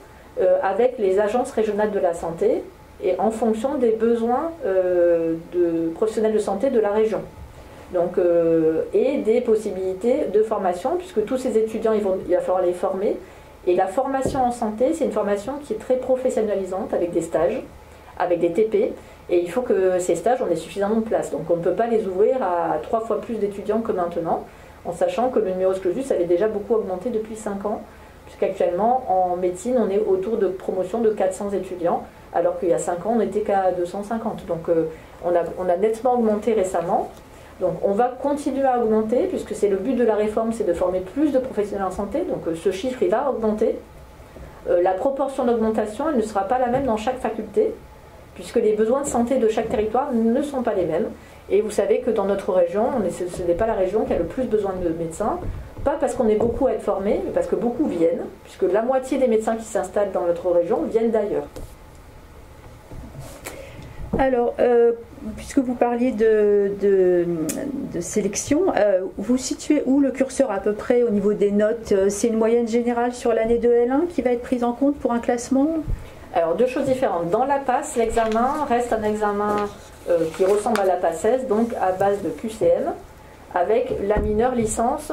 euh, avec les agences régionales de la santé et en fonction des besoins euh, de professionnels de santé de la région. Donc, euh, et des possibilités de formation, puisque tous ces étudiants, il va falloir les former. Et la formation en santé, c'est une formation qui est très professionnalisante, avec des stages, avec des TP. Et il faut que ces stages, on ait suffisamment de place. Donc on ne peut pas les ouvrir à trois fois plus d'étudiants que maintenant en sachant que le numerus clausus avait déjà beaucoup augmenté depuis 5 ans, puisqu'actuellement en médecine on est autour de promotion de 400 étudiants, alors qu'il y a 5 ans on n'était qu'à 250. Donc euh, on, a, nettement augmenté récemment. Donc on va continuer à augmenter, puisque c'est le but de la réforme, c'est de former plus de professionnels en santé, donc euh, ce chiffre il va augmenter. Euh, la proportion d'augmentation, elle ne sera pas la même dans chaque faculté, puisque les besoins de santé de chaque territoire ne sont pas les mêmes. Et vous savez que dans notre région, ce n'est pas la région qui a le plus besoin de médecins, pas parce qu'on est beaucoup à être formés, mais parce que beaucoup viennent, puisque la moitié des médecins qui s'installent dans notre région viennent d'ailleurs. Alors, euh, puisque vous parliez de, sélection, euh, vous situez où le curseur à peu près au niveau des notes? C'est une moyenne générale sur l'année de L1 qui va être prise en compte pour un classement? Alors, deux choses différentes. Dans la passe, l'examen reste un examen euh, qui ressemble à la PACES, donc à base de QCM, avec la mineure licence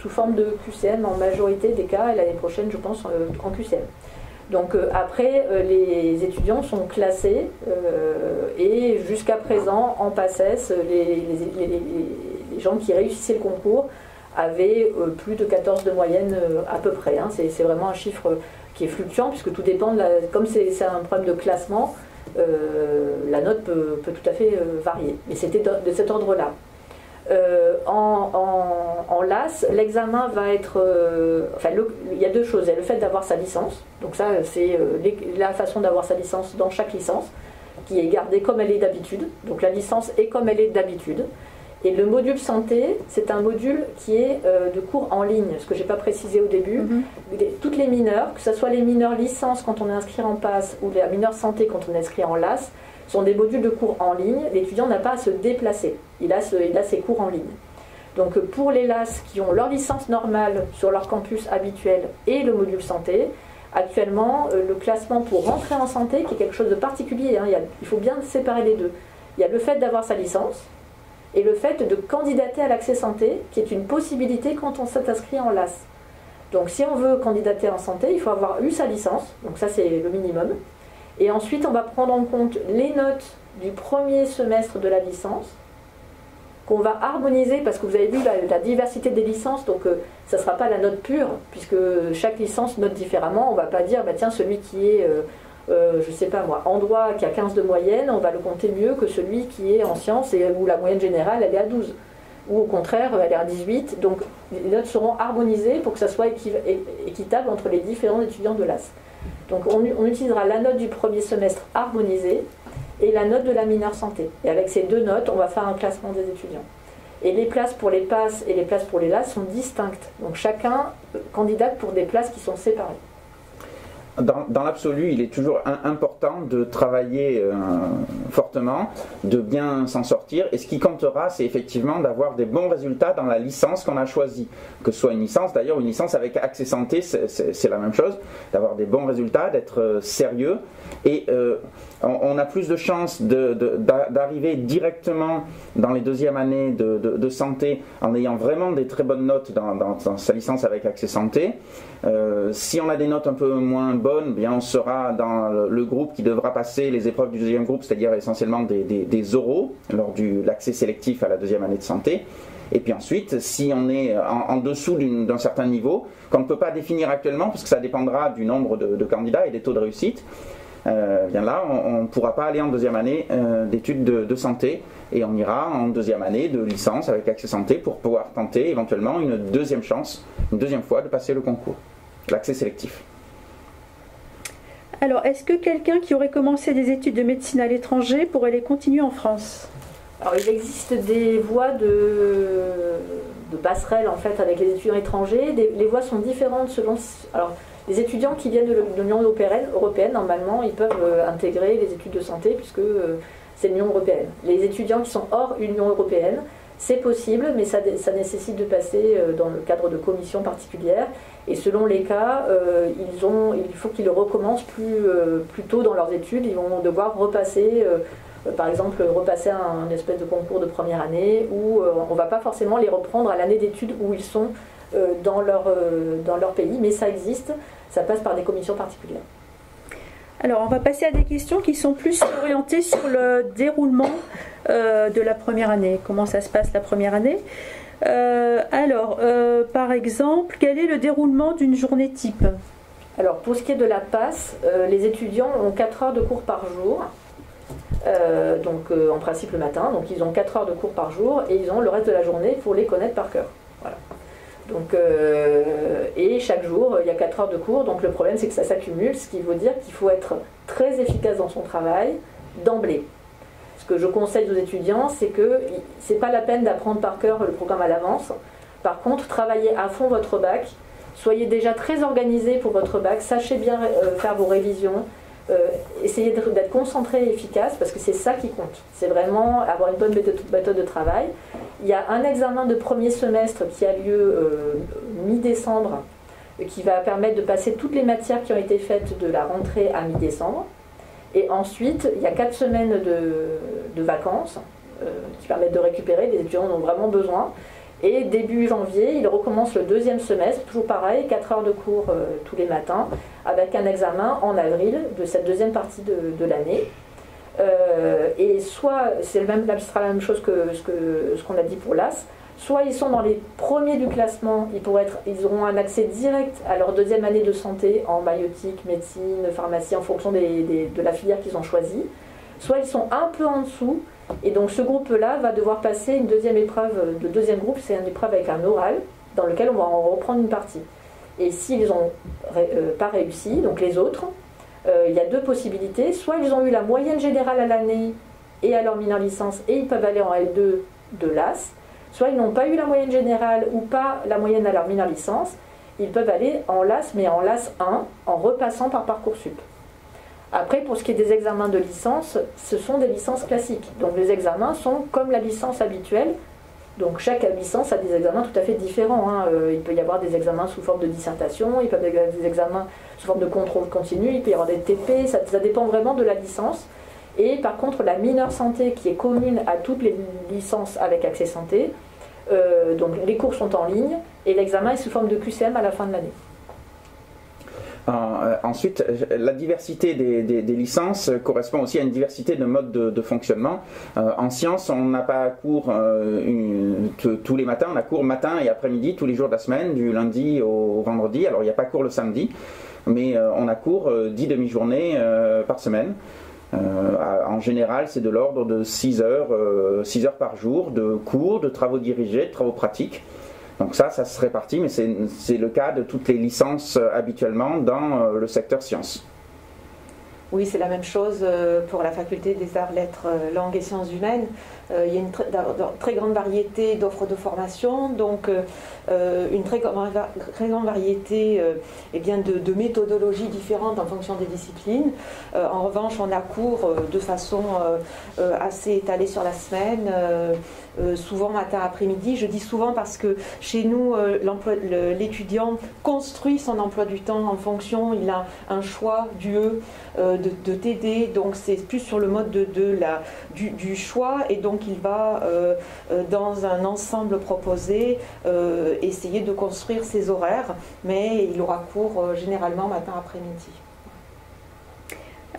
sous forme de QCM en majorité des cas, et l'année prochaine, je pense, en QCM. Donc après, les étudiants sont classés et jusqu'à présent, en PACES, les, gens qui réussissaient le concours avaient plus de 14 de moyenne à peu près. Hein. C'est vraiment un chiffre qui est fluctuant puisque tout dépend, de la, comme c'est un problème de classement, euh, la note peut, tout à fait euh, varier. Mais c'était de, cet ordre-là. Euh, en, LAS, l'examen va être. enfin, il y a deux choses. Il y a le fait d'avoir sa licence. Donc, ça, c'est la façon d'avoir sa licence dans chaque licence, qui est gardée comme elle est d'habitude. Donc, la licence est comme elle est d'habitude. Et le module santé, c'est un module qui est euh, de cours en ligne, ce que je n'ai pas précisé au début. Mhm. Toutes les mineurs, que ce soit les mineurs licence quand on est inscrit en passe ou les mineurs santé quand on est inscrit en LAS, sont des modules de cours en ligne. L'étudiant n'a pas à se déplacer, il a, ses cours en ligne. Donc pour les LAS qui ont leur licence normale sur leur campus habituel et le module santé, actuellement euh, le classement pour rentrer en santé, qui est quelque chose de particulier, hein, il faut bien séparer les deux. Il y a le fait d'avoir sa licence, et le fait de candidater à l'accès santé, qui est une possibilité quand on s'est inscrit en LAS. Donc si on veut candidater en santé, il faut avoir eu sa licence, donc ça c'est le minimum. Et ensuite on va prendre en compte les notes du premier semestre de la licence, qu'on va harmoniser, parce que vous avez vu la, diversité des licences, donc euh, ça ne sera pas la note pure, puisque chaque licence note différemment. On ne va pas dire, bah, tiens, celui qui est euh, euh, je sais pas moi, en droit qui a 15 de moyenne, on va le compter mieux que celui qui est en sciences et où la moyenne générale elle est à 12. Ou au contraire, elle est à 18. Donc les notes seront harmonisées pour que ça soit équitable entre les différents étudiants de l'AS. Donc on, on, utilisera la note du premier semestre harmonisée et la note de la mineure santé. Et avec ces deux notes, on va faire un classement des étudiants. Et les places pour les passes et les places pour les LAS sont distinctes. Donc chacun candidate pour des places qui sont séparées dans, l'absolu, il est toujours important de travailler euh, fortement, de bien s'en sortir. Et ce qui comptera, c'est effectivement d'avoir des bons résultats dans la licence qu'on a choisie. Que ce soit une licence, d'ailleurs, une licence avec accès santé, c'est la même chose. D'avoir des bons résultats, d'être euh, sérieux. Et euh, on, a plus de chances d'arriver directement dans les deuxièmes années de, santé en ayant vraiment des très bonnes notes dans, sa licence avec accès santé. Euh, si on a des notes un peu moins bonnes, bien on sera dans le, groupe qui devra passer les épreuves du deuxième groupe, c'est-à-dire essentiellement des, oraux lors de l'accès sélectif à la deuxième année de santé. Et puis ensuite, si on est en, dessous d'un certain niveau, qu'on ne peut pas définir actuellement, parce que ça dépendra du nombre de candidats et des taux de réussite, bien là, on ne pourra pas aller en deuxième année d'études de, santé et on ira en deuxième année de licence avec Accès Santé pour pouvoir tenter éventuellement une deuxième chance, une deuxième fois de passer le concours, l'accès sélectif. Alors, est-ce que quelqu'un qui aurait commencé des études de médecine à l'étranger pourrait les continuer en France? Alors, il existe des voies de, de passerelle en fait avec les étudiants étrangers. les voies sont différentes selon. Alors, les étudiants qui viennent de l'Union européenne, normalement, ils peuvent euh, intégrer les études de santé puisque euh, c'est l'Union européenne. Les étudiants qui sont hors Union européenne, c'est possible, mais ça, nécessite de passer euh, dans le cadre de commissions particulières. Et selon les cas, ils ont, il faut qu'ils recommencent plus, plus, tôt dans leurs études. Ils vont devoir repasser, par exemple, repasser un, espèce de concours de première année, où on ne va pas forcément les reprendre à l'année d'études où ils sont dans, leur, dans leur pays, mais ça existe. Ça passe par des commissions particulières. Alors, on va passer à des questions qui sont plus orientées sur le déroulement euh, de la première année. Comment ça se passe la première année? Euh, Alors, euh, par exemple, quel est le déroulement d'une journée type? Alors, pour ce qui est de la passe, les étudiants ont 4 heures de cours par jour. donc, en principe le matin. Donc, ils ont 4 heures de cours par jour et ils ont le reste de la journée pour les connaître par cœur. Voilà. Donc, euh, et chaque jour, il y a 4 heures de cours. Donc le problème, c'est que ça s'accumule, ce qui veut dire qu'il faut être très efficace dans son travail d'emblée. Ce que je conseille aux étudiants, c'est que ce n'est pas la peine d'apprendre par cœur le programme à l'avance. Par contre, travaillez à fond votre bac. Soyez déjà très organisé pour votre bac. Sachez bien euh, faire vos révisions. Euh, essayez d'être concentré et efficace parce que c'est ça qui compte. C'est vraiment avoir une bonne méthode de travail. Il y a un examen de premier semestre qui a lieu euh, mi-décembre, qui va permettre de passer toutes les matières qui ont été faites de la rentrée à mi-décembre. Et ensuite, il y a quatre semaines de, vacances euh, qui permettent de récupérer. Les étudiants en ont vraiment besoin. Et début janvier, il recommence le deuxième semestre, toujours pareil, 4 heures de cours tous les matins, avec un examen en avril de cette deuxième partie de l'année. Euh, et soit, c'est même, la même chose que ce qu'on a dit pour l'AS, soit ils sont dans les premiers du classement, ils, pourraient être, ils auront un accès direct à leur deuxième année de santé en maïotique, médecine, pharmacie, en fonction de la filière qu'ils ont choisie, soit ils sont un peu en dessous, et donc ce groupe-là va devoir passer une deuxième épreuve, de deuxième groupe, c'est une épreuve avec un oral, dans lequel on va en reprendre une partie. Et s'ils n'ont euh, pas réussi, donc les autres, euh, il y a deux possibilités. Soit ils ont eu la moyenne générale à l'année et à leur mineur licence et ils peuvent aller en L2 de l'AS, soit ils n'ont pas eu la moyenne générale ou pas la moyenne à leur mineur licence, ils peuvent aller en LAS, mais en LAS 1, en repassant par Parcoursup. Après, pour ce qui est des examens de licence, ce sont des licences classiques. Donc les examens sont comme la licence habituelle, donc chaque licence a des examens tout à fait différents. Hein. Euh, il peut y avoir des examens sous forme de dissertation, il peut y avoir des examens sous forme de contrôle continu, il peut y avoir des TP, ça, dépend vraiment de la licence. Et par contre, la mineure santé qui est commune à toutes les licences avec accès santé, euh, donc les cours sont en ligne et l'examen est sous forme de QCM à la fin de l'année. Euh, ensuite, la diversité des, licences correspond aussi à une diversité de modes de, fonctionnement. Euh, en sciences, on n'a pas cours euh, tous les matins, on a cours matin et après-midi tous les jours de la semaine, du lundi au vendredi. Alors il n'y a pas cours le samedi, mais on a cours 10 demi-journées par semaine. en général, c'est de l'ordre de 6 heures, 6 heures par jour de cours, de travaux dirigés, de travaux pratiques. Donc ça, ça se répartit, mais c'est le cas de toutes les licences euh, habituellement dans euh, le secteur sciences. Oui, c'est la même chose euh, pour la faculté des arts, lettres, langues et sciences humaines. Il y a une très, grande variété d'offres de formation, donc une très, grande variété eh bien, de, de, méthodologies différentes en fonction des disciplines. en revanche, on a cours de façon assez étalée sur la semaine. Euh, souvent matin après-midi. Je dis souvent parce que chez nous, euh, l'étudiant construit son emploi du temps en fonction, il a un choix du euh, de, TD, donc c'est plus sur le mode de, la, du, choix et donc il va dans un ensemble proposé essayer de construire ses horaires, mais il aura cours généralement matin après-midi.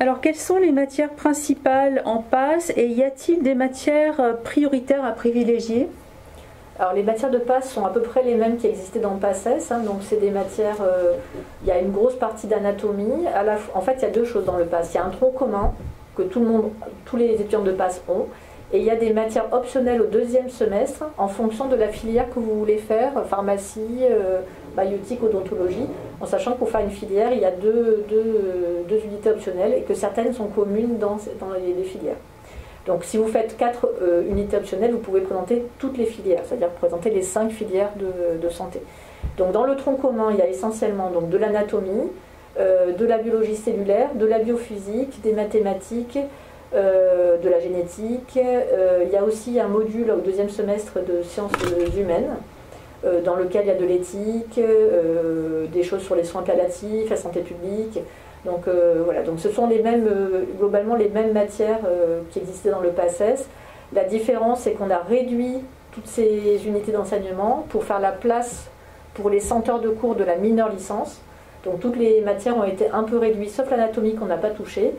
Alors, quelles sont les matières principales en passe et y a-t-il des matières euh, prioritaires à privilégier? Alors les matières de passe sont à peu près les mêmes qui existaient dans le PASSES, hein, donc c'est des matières, euh, il y a une grosse partie d'anatomie, en fait il y a deux choses dans le PASS, il y a un tronc commun que tout le monde, tous les étudiants de passe ont, et il y a des matières optionnelles au deuxième semestre en fonction de la filière que vous voulez faire, pharmacie, euh, biotique, odontologie, en sachant que faire une filière, il y a deux, unités optionnelles et que certaines sont communes dans, dans les filières. Donc si vous faites quatre euh, unités optionnelles, vous pouvez présenter toutes les filières, c'est-à-dire présenter les cinq filières de, santé. Donc dans le tronc commun, il y a essentiellement donc, de l'anatomie, euh, de la biologie cellulaire, de la biophysique, des mathématiques, euh, de la génétique. il y a aussi un module au deuxième semestre de sciences humaines, dans lequel il y a de l'éthique, des choses sur les soins palliatifs, la santé publique, donc euh, voilà, donc ce sont les mêmes, euh, globalement les mêmes matières euh, qui existaient dans le PASSES. La différence, c'est qu'on a réduit toutes ces unités d'enseignement pour faire la place pour les centres de cours de la mineure licence. Donc toutes les matières ont été un peu réduites, sauf l'anatomie qu'on n'a pas touchée,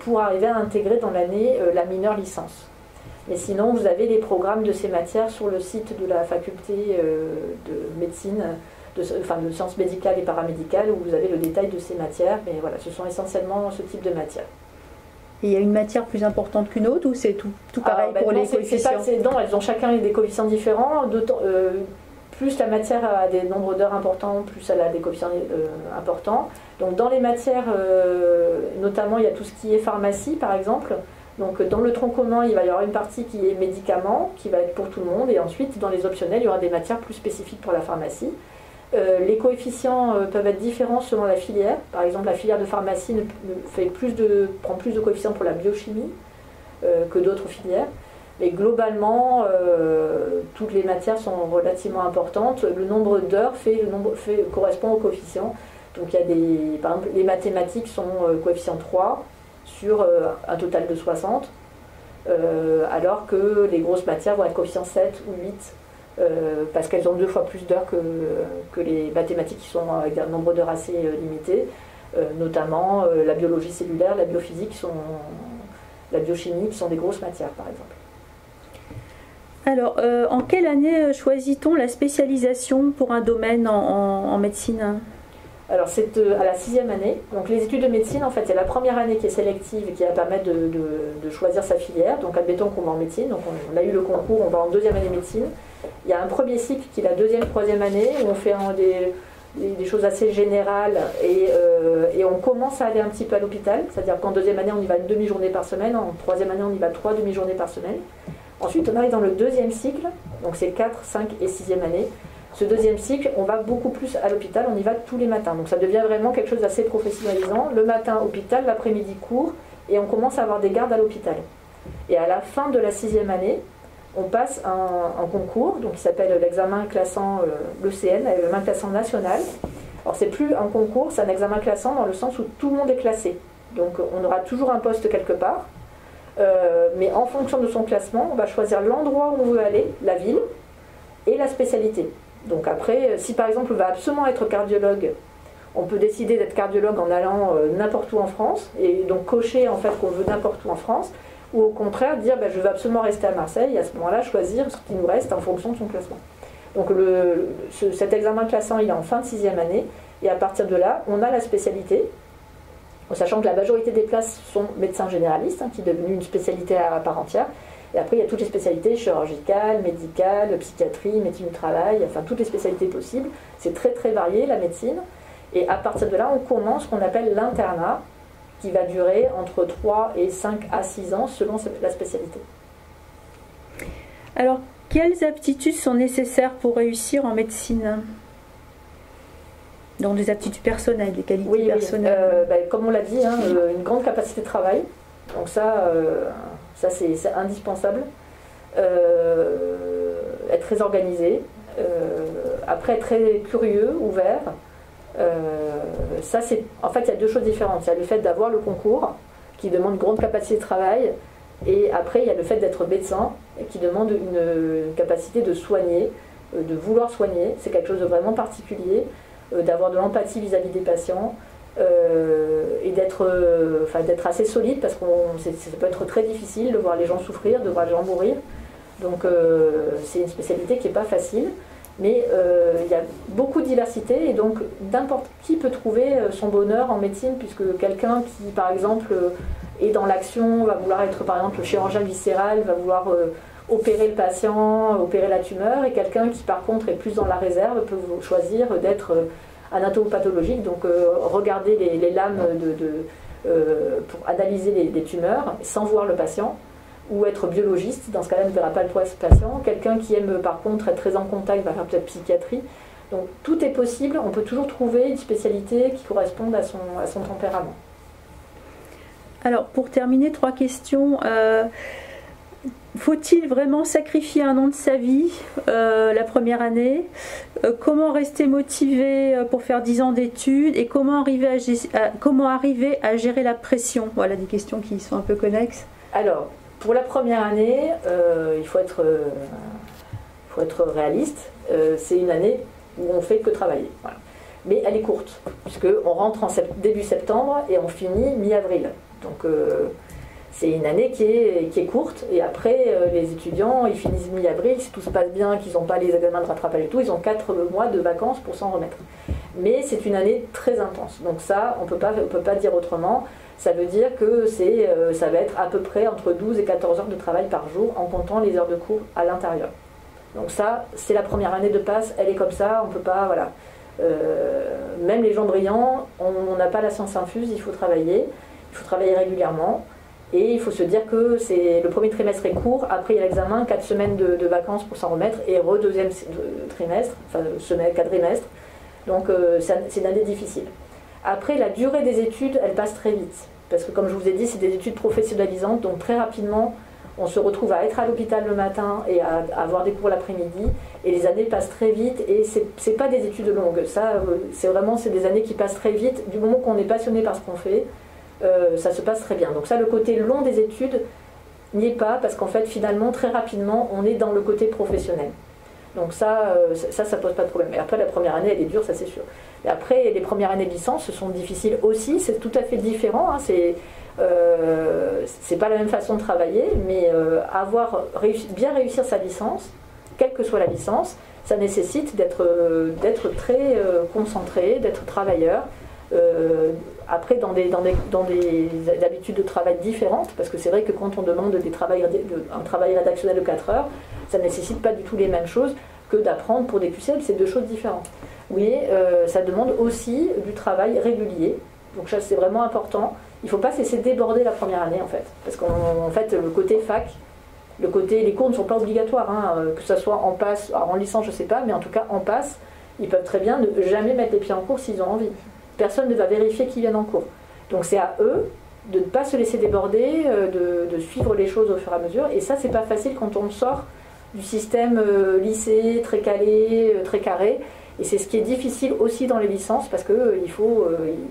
pour arriver à intégrer dans l'année la mineure licence. Mais sinon, vous avez les programmes de ces matières sur le site de la faculté de médecine de, enfin, de sciences médicales et paramédicales où vous avez le détail de ces matières. Mais voilà, ce sont essentiellement ce type de matières. Et il y a une matière plus importante qu'une autre ou c'est tout, tout pareil pour les coefficients? Non, elles ont chacun des coefficients différents. Euh, plus la matière a des nombres d'heures importants, plus elle a des coefficients euh, importants. Donc dans les matières, euh, notamment il y a tout ce qui est pharmacie par exemple. Donc dans le tronc commun, il va y avoir une partie qui est médicaments, qui va être pour tout le monde. Et ensuite, dans les optionnels, il y aura des matières plus spécifiques pour la pharmacie. Euh, les coefficients peuvent être différents selon la filière. Par exemple, la filière de pharmacie prend plus de coefficients pour la biochimie que d'autres filières. Mais globalement, toutes les matières sont relativement importantes. Le nombre d'heures fait, correspond au coefficient. Donc il y a des, par exemple, les mathématiques sont coefficient 3 sur un total de 60, alors que les grosses matières vont être coefficient 7 ou 8 euh, parce qu'elles ont deux fois plus d'heures que, les mathématiques qui sont avec un nombre d'heures assez euh, limité, euh, notamment la biologie cellulaire, la biophysique, la biochimie, sont des grosses matières par exemple. Alors, en quelle année choisit-on la spécialisation pour un domaine en, médecine? Alors c'est à la sixième année. Donc les études de médecine, en fait, c'est la première année qui est sélective et qui va permettre de, choisir sa filière. Donc admettons qu'on va en médecine, donc on, a eu le concours, on va en deuxième année médecine. Il y a un premier cycle qui est la deuxième, troisième année, où on fait des, choses assez générales euh, et, on commence à aller un petit peu à l'hôpital. C'est-à-dire qu'en deuxième année, on y va une demi-journée par semaine, en troisième année, on y va trois demi-journées par semaine. Ensuite, on arrive dans le deuxième cycle, donc c'est 4, 5 et 6e année. Ce deuxième cycle, on va beaucoup plus à l'hôpital, on y va tous les matins. Donc ça devient vraiment quelque chose d'assez professionnalisant. Le matin, hôpital, l'après-midi, cours, et on commence à avoir des gardes à l'hôpital. Et à la fin de la sixième année, on passe un, concours donc qui s'appelle l'examen classant euh, l'ECN, l'examen classant national. Alors c'est plus un concours, c'est un examen classant dans le sens où tout le monde est classé. Donc on aura toujours un poste quelque part, euh, mais en fonction de son classement, on va choisir l'endroit où on veut aller, la ville et la spécialité. Donc après, si par exemple on va absolument être cardiologue, on peut décider d'être cardiologue en allant euh, n'importe où en France et donc cocher en fait qu'on veut n'importe où en France ou au contraire dire ben, je veux absolument rester à Marseille et à ce moment-là choisir ce qui nous reste en fonction de son classement. Donc cet examen classant il est en fin de sixième année et à partir de là on a la spécialité, sachant que la majorité des places sont médecins généralistes, hein, qui est devenu une spécialité à part entière. Et après, il y a toutes les spécialités chirurgicales, médicales, psychiatrie, médecine du travail, enfin toutes les spécialités possibles. C'est très très varié la médecine. Et à partir de là, on commence ce qu'on appelle l'internat, qui va durer entre 3 et 5 à 6 ans selon la spécialité. Alors, quelles aptitudes sont nécessaires pour réussir en médecine? Donc des aptitudes personnelles, des qualités personnelles. Euh, ben, comme on l'a dit, hein, euh, une grande capacité de travail. Donc ça, euh, ça c'est indispensable. être très organisé. après, être très curieux, ouvert. Ça, c'est, en fait, il y a deux choses différentes. Il y a le fait d'avoir le concours, qui demande une grande capacité de travail, et après, il y a le fait d'être médecin, qui demande une capacité de soigner, de vouloir soigner. C'est quelque chose de vraiment particulier, d'avoir de l'empathie vis-à-vis des patients. et d'être enfin, d'être assez solide parce que ça peut être très difficile de voir les gens souffrir, de voir les gens mourir. Donc c'est une spécialité qui n'est pas facile. Mais il y a beaucoup de diversité et donc n'importe qui peut trouver son bonheur en médecine puisque quelqu'un qui par exemple est dans l'action va vouloir être par exemple chirurgien viscéral, va vouloir opérer le patient, opérer la tumeur, et quelqu'un qui par contre est plus dans la réserve peut choisir d'être euh, anatomopathologique, donc euh, regarder les, lames euh, pour analyser les, tumeurs sans voir le patient, ou être biologiste, dans ce cas-là ne verra pas le patient. Quelqu'un qui aime par contre être très en contact va faire peut-être psychiatrie. Donc tout est possible, on peut toujours trouver une spécialité qui corresponde à son, à son tempérament. Alors pour terminer, trois questions. Faut-il vraiment sacrifier un an de sa vie euh, la première année? Euh, Comment rester motivé euh, pour faire 10 ans d'études Et comment arriver à, gérer la pression? Voilà des questions qui sont un peu connexes. Alors, pour la première année, il faut être, faut être réaliste. C'est une année où on fait que travailler. Mais elle est courte, puisqu'on rentre en début septembre et on finit mi-avril. Donc c'est une année qui est, qui est, courte. Et après, euh, les étudiants, ils finissent mi-avril. Si tout se passe bien, qu'ils n'ont pas les examens de rattrapage et tout, ils ont 4 mois de vacances pour s'en remettre. Mais c'est une année très intense. Donc ça, on ne peut pas dire autrement. Ça veut dire que euh, ça va être à peu près entre 12 et 14 heures de travail par jour en comptant les heures de cours à l'intérieur. Donc ça, c'est la première année de passe, elle est comme ça, on ne peut pas, voilà. Euh, même les gens brillants, on n'a pas la science infuse, il faut travailler, il faut travailler régulièrement. Et il faut se dire que c'est le premier trimestre est court, après il y a l'examen, 4 semaines de, vacances pour s'en remettre, et re deuxième trimestre, enfin semaine, quadrimestre. Donc euh, c'est une année difficile. Après, la durée des études, elle passe très vite. Parce que comme je vous ai dit, c'est des études professionnalisantes, donc très rapidement, on se retrouve à être à l'hôpital le matin et à, avoir des cours l'après-midi. Et les années passent très vite et c'est n'est pas des études longues. Ça, euh, c'est vraiment des années qui passent très vite. Du moment qu'on est passionné par ce qu'on fait, euh, ça se passe très bien. Donc ça, le côté long des études n'y est pas parce qu'en fait, finalement, très rapidement, on est dans le côté professionnel. Donc ça, euh, ça, ça pose pas de problème. Et après, la première année, elle est dure, ça c'est sûr. Et après, les premières années de licence sont difficiles aussi. C'est tout à fait différent. Hein. C'est euh, pas la même façon de travailler, mais avoir réussi, bien réussir sa licence, quelle que soit la licence, ça nécessite d'être très concentré, d'être travailleur, après, dans des, habitudes de travail différentes, parce que c'est vrai que quand on demande des un travail rédactionnel de 4 heures, ça ne nécessite pas du tout les mêmes choses que d'apprendre pour des QCL, c'est deux choses différentes. Oui, euh, ça demande aussi du travail régulier, donc ça c'est vraiment important. Il ne faut pas se laisser déborder la première année en fait, parce qu'en fait le côté fac, le côté, les cours ne sont pas obligatoires, hein, euh, que ce soit en passe, en licence je ne sais pas, mais en tout cas en passe, ils peuvent très bien ne jamais mettre les pieds en cours s'ils ont envie personne ne va vérifier qui vient en cours. Donc c'est à eux de ne pas se laisser déborder, euh, de, suivre les choses au fur et à mesure. Et ça, c'est pas facile quand on sort du système euh, lycée très calé, euh, très carré. Et c'est ce qui est difficile aussi dans les licences parce qu'il faut,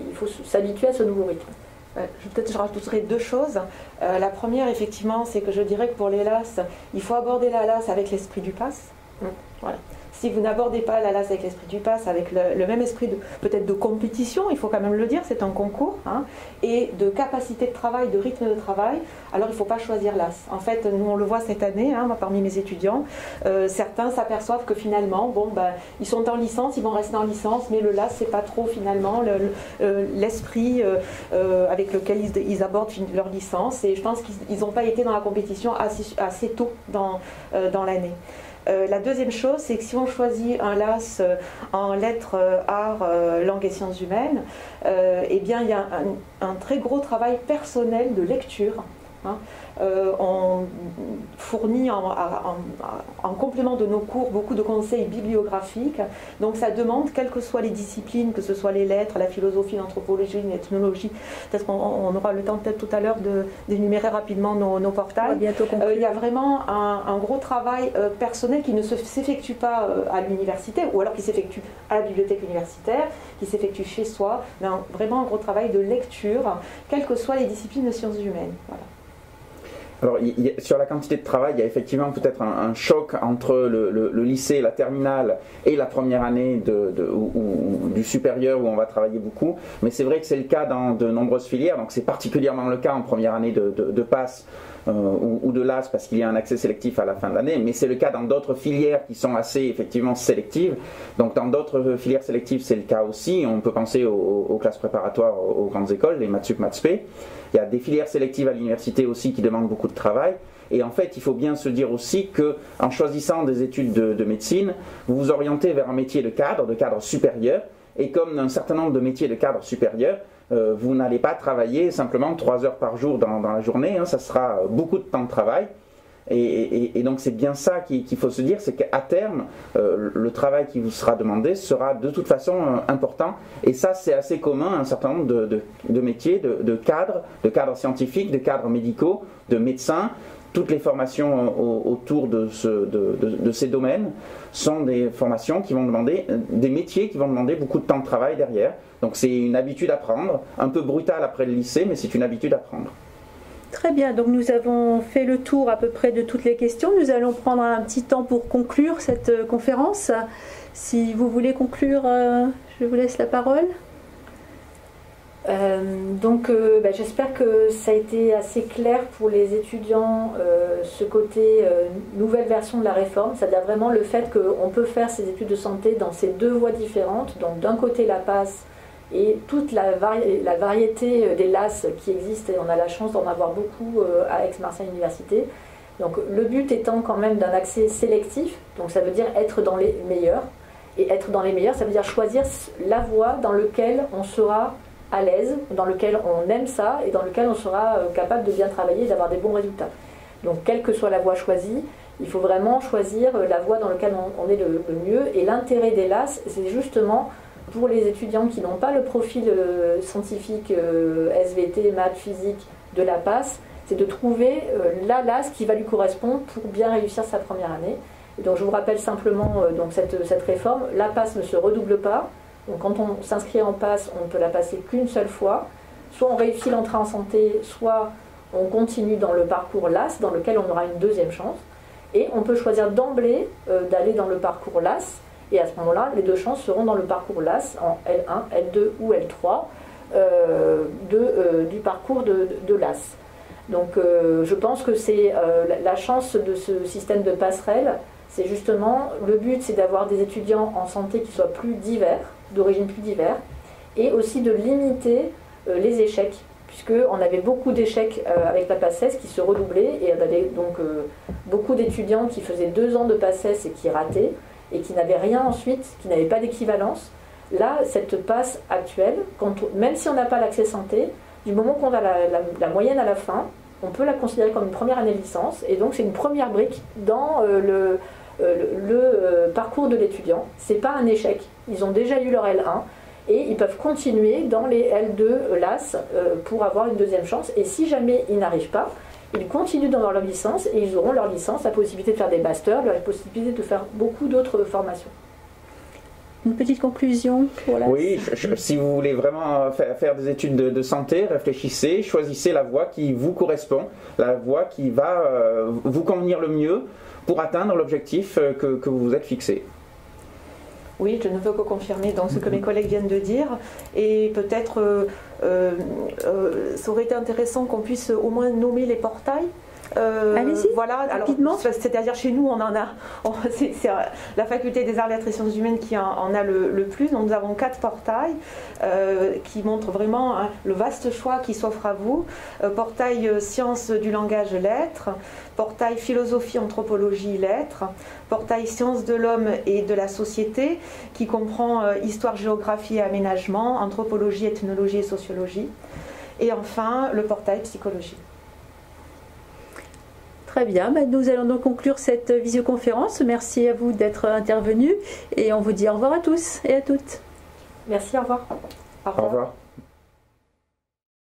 il faut s'habituer à ce nouveau rythme. Peut-être je rajouterai deux choses. la première, effectivement, c'est que je dirais que pour les LAS, il faut aborder la LAS avec l'esprit du pass. Mmh. Voilà si vous n'abordez pas la LAS avec l'esprit du pass, avec le, même esprit peut-être de compétition, il faut quand même le dire, c'est un concours, hein, et de capacité de travail, de rythme de travail, alors il ne faut pas choisir l'AS. En fait, nous on le voit cette année, hein, parmi mes étudiants, euh, certains s'aperçoivent que finalement, bon, ben, ils sont en licence, ils vont rester en licence, mais le LAS, c'est pas trop finalement euh, l'esprit euh, avec lequel ils, abordent leur licence, et je pense qu'ils n'ont pas été dans la compétition assez, tôt dans l'année. Euh, la deuxième chose, c'est que si on choisit un LAS euh, en lettres, euh, arts, langue et sciences humaines, eh il y a un, très gros travail personnel de lecture. Hein. Euh, on fournit en, complément de nos cours beaucoup de conseils bibliographiques. Donc ça demande, quelles que soient les disciplines, que ce soit les lettres, la philosophie, l'anthropologie, l'ethnologie, peut-être qu'on aura le temps peut-être tout à l'heure d'énumérer rapidement nos, portails. Euh, il y a vraiment un, gros travail euh, personnel qui ne s'effectue pas à l'université, ou alors qui s'effectue à la bibliothèque universitaire, qui s'effectue chez soi, mais vraiment un gros travail de lecture, quelles que soient les disciplines de sciences humaines. Voilà. Alors, sur la quantité de travail, il y a effectivement peut-être un, choc entre le, lycée, la terminale et la première année de, ou, du supérieur où on va travailler beaucoup. Mais c'est vrai que c'est le cas dans de nombreuses filières. Donc, c'est particulièrement le cas en première année de, passe ou, de l'AS parce qu'il y a un accès sélectif à la fin de l'année, mais c'est le cas dans d'autres filières qui sont assez effectivement sélectives. Donc dans d'autres filières sélectives, c'est le cas aussi. On peut penser aux, classes préparatoires aux, grandes écoles, les Matsup, Matsp. Il y a des filières sélectives à l'université aussi qui demandent beaucoup de travail. Et en fait, il faut bien se dire aussi que en choisissant des études de, médecine, vous vous orientez vers un métier de cadre, de cadre supérieur. Et comme un certain nombre de métiers de cadre supérieur, euh, vous n'allez pas travailler simplement trois heures par jour dans, la journée, hein, ça sera beaucoup de temps de travail. Et, donc c'est bien ça qu'il faut se dire, c'est qu'à terme, euh, le travail qui vous sera demandé sera de toute façon euh, important. Et ça, c'est assez commun, un certain nombre de, métiers, de, cadres, de cadres scientifiques, de cadres médicaux, de médecins, toutes les formations euh, autour de, ces domaines sont des formations qui vont demander, des métiers qui vont demander beaucoup de temps de travail derrière. Donc c'est une habitude à prendre, un peu brutale après le lycée, mais c'est une habitude à prendre. Très bien, donc nous avons fait le tour à peu près de toutes les questions. Nous allons prendre un petit temps pour conclure cette euh, conférence. Si vous voulez conclure, je vous laisse la parole. Euh, donc euh, bah, j'espère que ça a été assez clair pour les étudiants euh, ce côté nouvelle version de la réforme, c'est-à-dire vraiment le fait qu'on peut faire ces études de santé dans ces deux voies différentes, donc d'un côté la passe et toute la, variété des LAS qui existent, et on a la chance d'en avoir beaucoup à Aix-Marseille Université. Donc le but étant quand même d'un accès sélectif, donc ça veut dire être dans les meilleurs, et être dans les meilleurs, ça veut dire choisir la voie dans laquelle on sera à l'aise, dans lequel on aime ça et dans lequel on sera euh, capable de bien travailler et d'avoir des bons résultats. Donc, quelle que soit la voie choisie, il faut vraiment choisir euh, la voie dans laquelle on, est le, mieux. Et l'intérêt des LAS, c'est justement pour les étudiants qui n'ont pas le profil euh, scientifique SVT, maths, physique de la passe, c'est de trouver la LAS qui va lui correspondre pour bien réussir sa première année. donc je vous rappelle simplement donc cette, cette réforme, la passe ne se redouble pas, donc quand on s'inscrit en passe, on ne peut la passer qu'une seule fois. Soit on réussit l'entrée en santé, soit on continue dans le parcours LAS, dans lequel on aura une deuxième chance. Et on peut choisir d'emblée euh, d'aller dans le parcours LAS. Et à ce moment-là, les deux chances seront dans le parcours LAS en L1, L2 ou L3 euh, euh, du parcours de, LAS. Donc je pense que c'est la chance de ce système de passerelle, c'est justement, le but c'est d'avoir des étudiants en santé qui soient plus divers, d'origine plus diverses, et aussi de limiter euh, les échecs, puisqu'on avait beaucoup d'échecs euh, avec la PACES qui se redoublaient, et on avait donc euh, beaucoup d'étudiants qui faisaient deux ans de PACES et qui rataient, et qui n'avaient rien ensuite, qui n'avaient pas d'équivalence. Là, cette passe actuelle, même si on n'a pas l'accès santé, du moment qu'on a la, moyenne à la fin, on peut la considérer comme une première année de licence, et donc c'est une première brique dans le, le parcours de l'étudiant. C'est pas un échec, ils ont déjà eu leur L1 et ils peuvent continuer dans les L2 LAS euh, pour avoir une deuxième chance. Et si jamais ils n'arrivent pas, ils continuent dans leur licence et ils auront leur licence, la possibilité de faire des masters, la possibilité de faire beaucoup d'autres formations. Une petite conclusion pour la Oui, si vous voulez vraiment faire, des études de, santé, réfléchissez, choisissez la voie qui vous correspond, la voie qui va euh, vous convenir le mieux pour atteindre l'objectif euh, que, que vous vous êtes fixé. Oui, je ne veux que confirmer dans ce que mes collègues viennent de dire. Et peut-être, euh, euh, euh, ça aurait été intéressant qu'on puisse au moins nommer les portails. euh, Allez-y, voilà, rapidement. C'est-à-dire chez nous, on en a. C'est la faculté des arts, lettres et sciences humaines qui en, a le, plus. Donc nous avons quatre portails euh, qui montrent vraiment hein, le vaste choix qui s'offre à vous. Euh, portail sciences du langage lettres, portail philosophie, anthropologie, lettres, portail sciences de l'homme et de la société qui comprend histoire, géographie et aménagement, anthropologie, ethnologie et sociologie. Et enfin, le portail psychologie. Très bien, bah, nous allons donc conclure cette visioconférence. Merci à vous d'être intervenus et on vous dit au revoir à tous et à toutes. Merci, au revoir. Au revoir.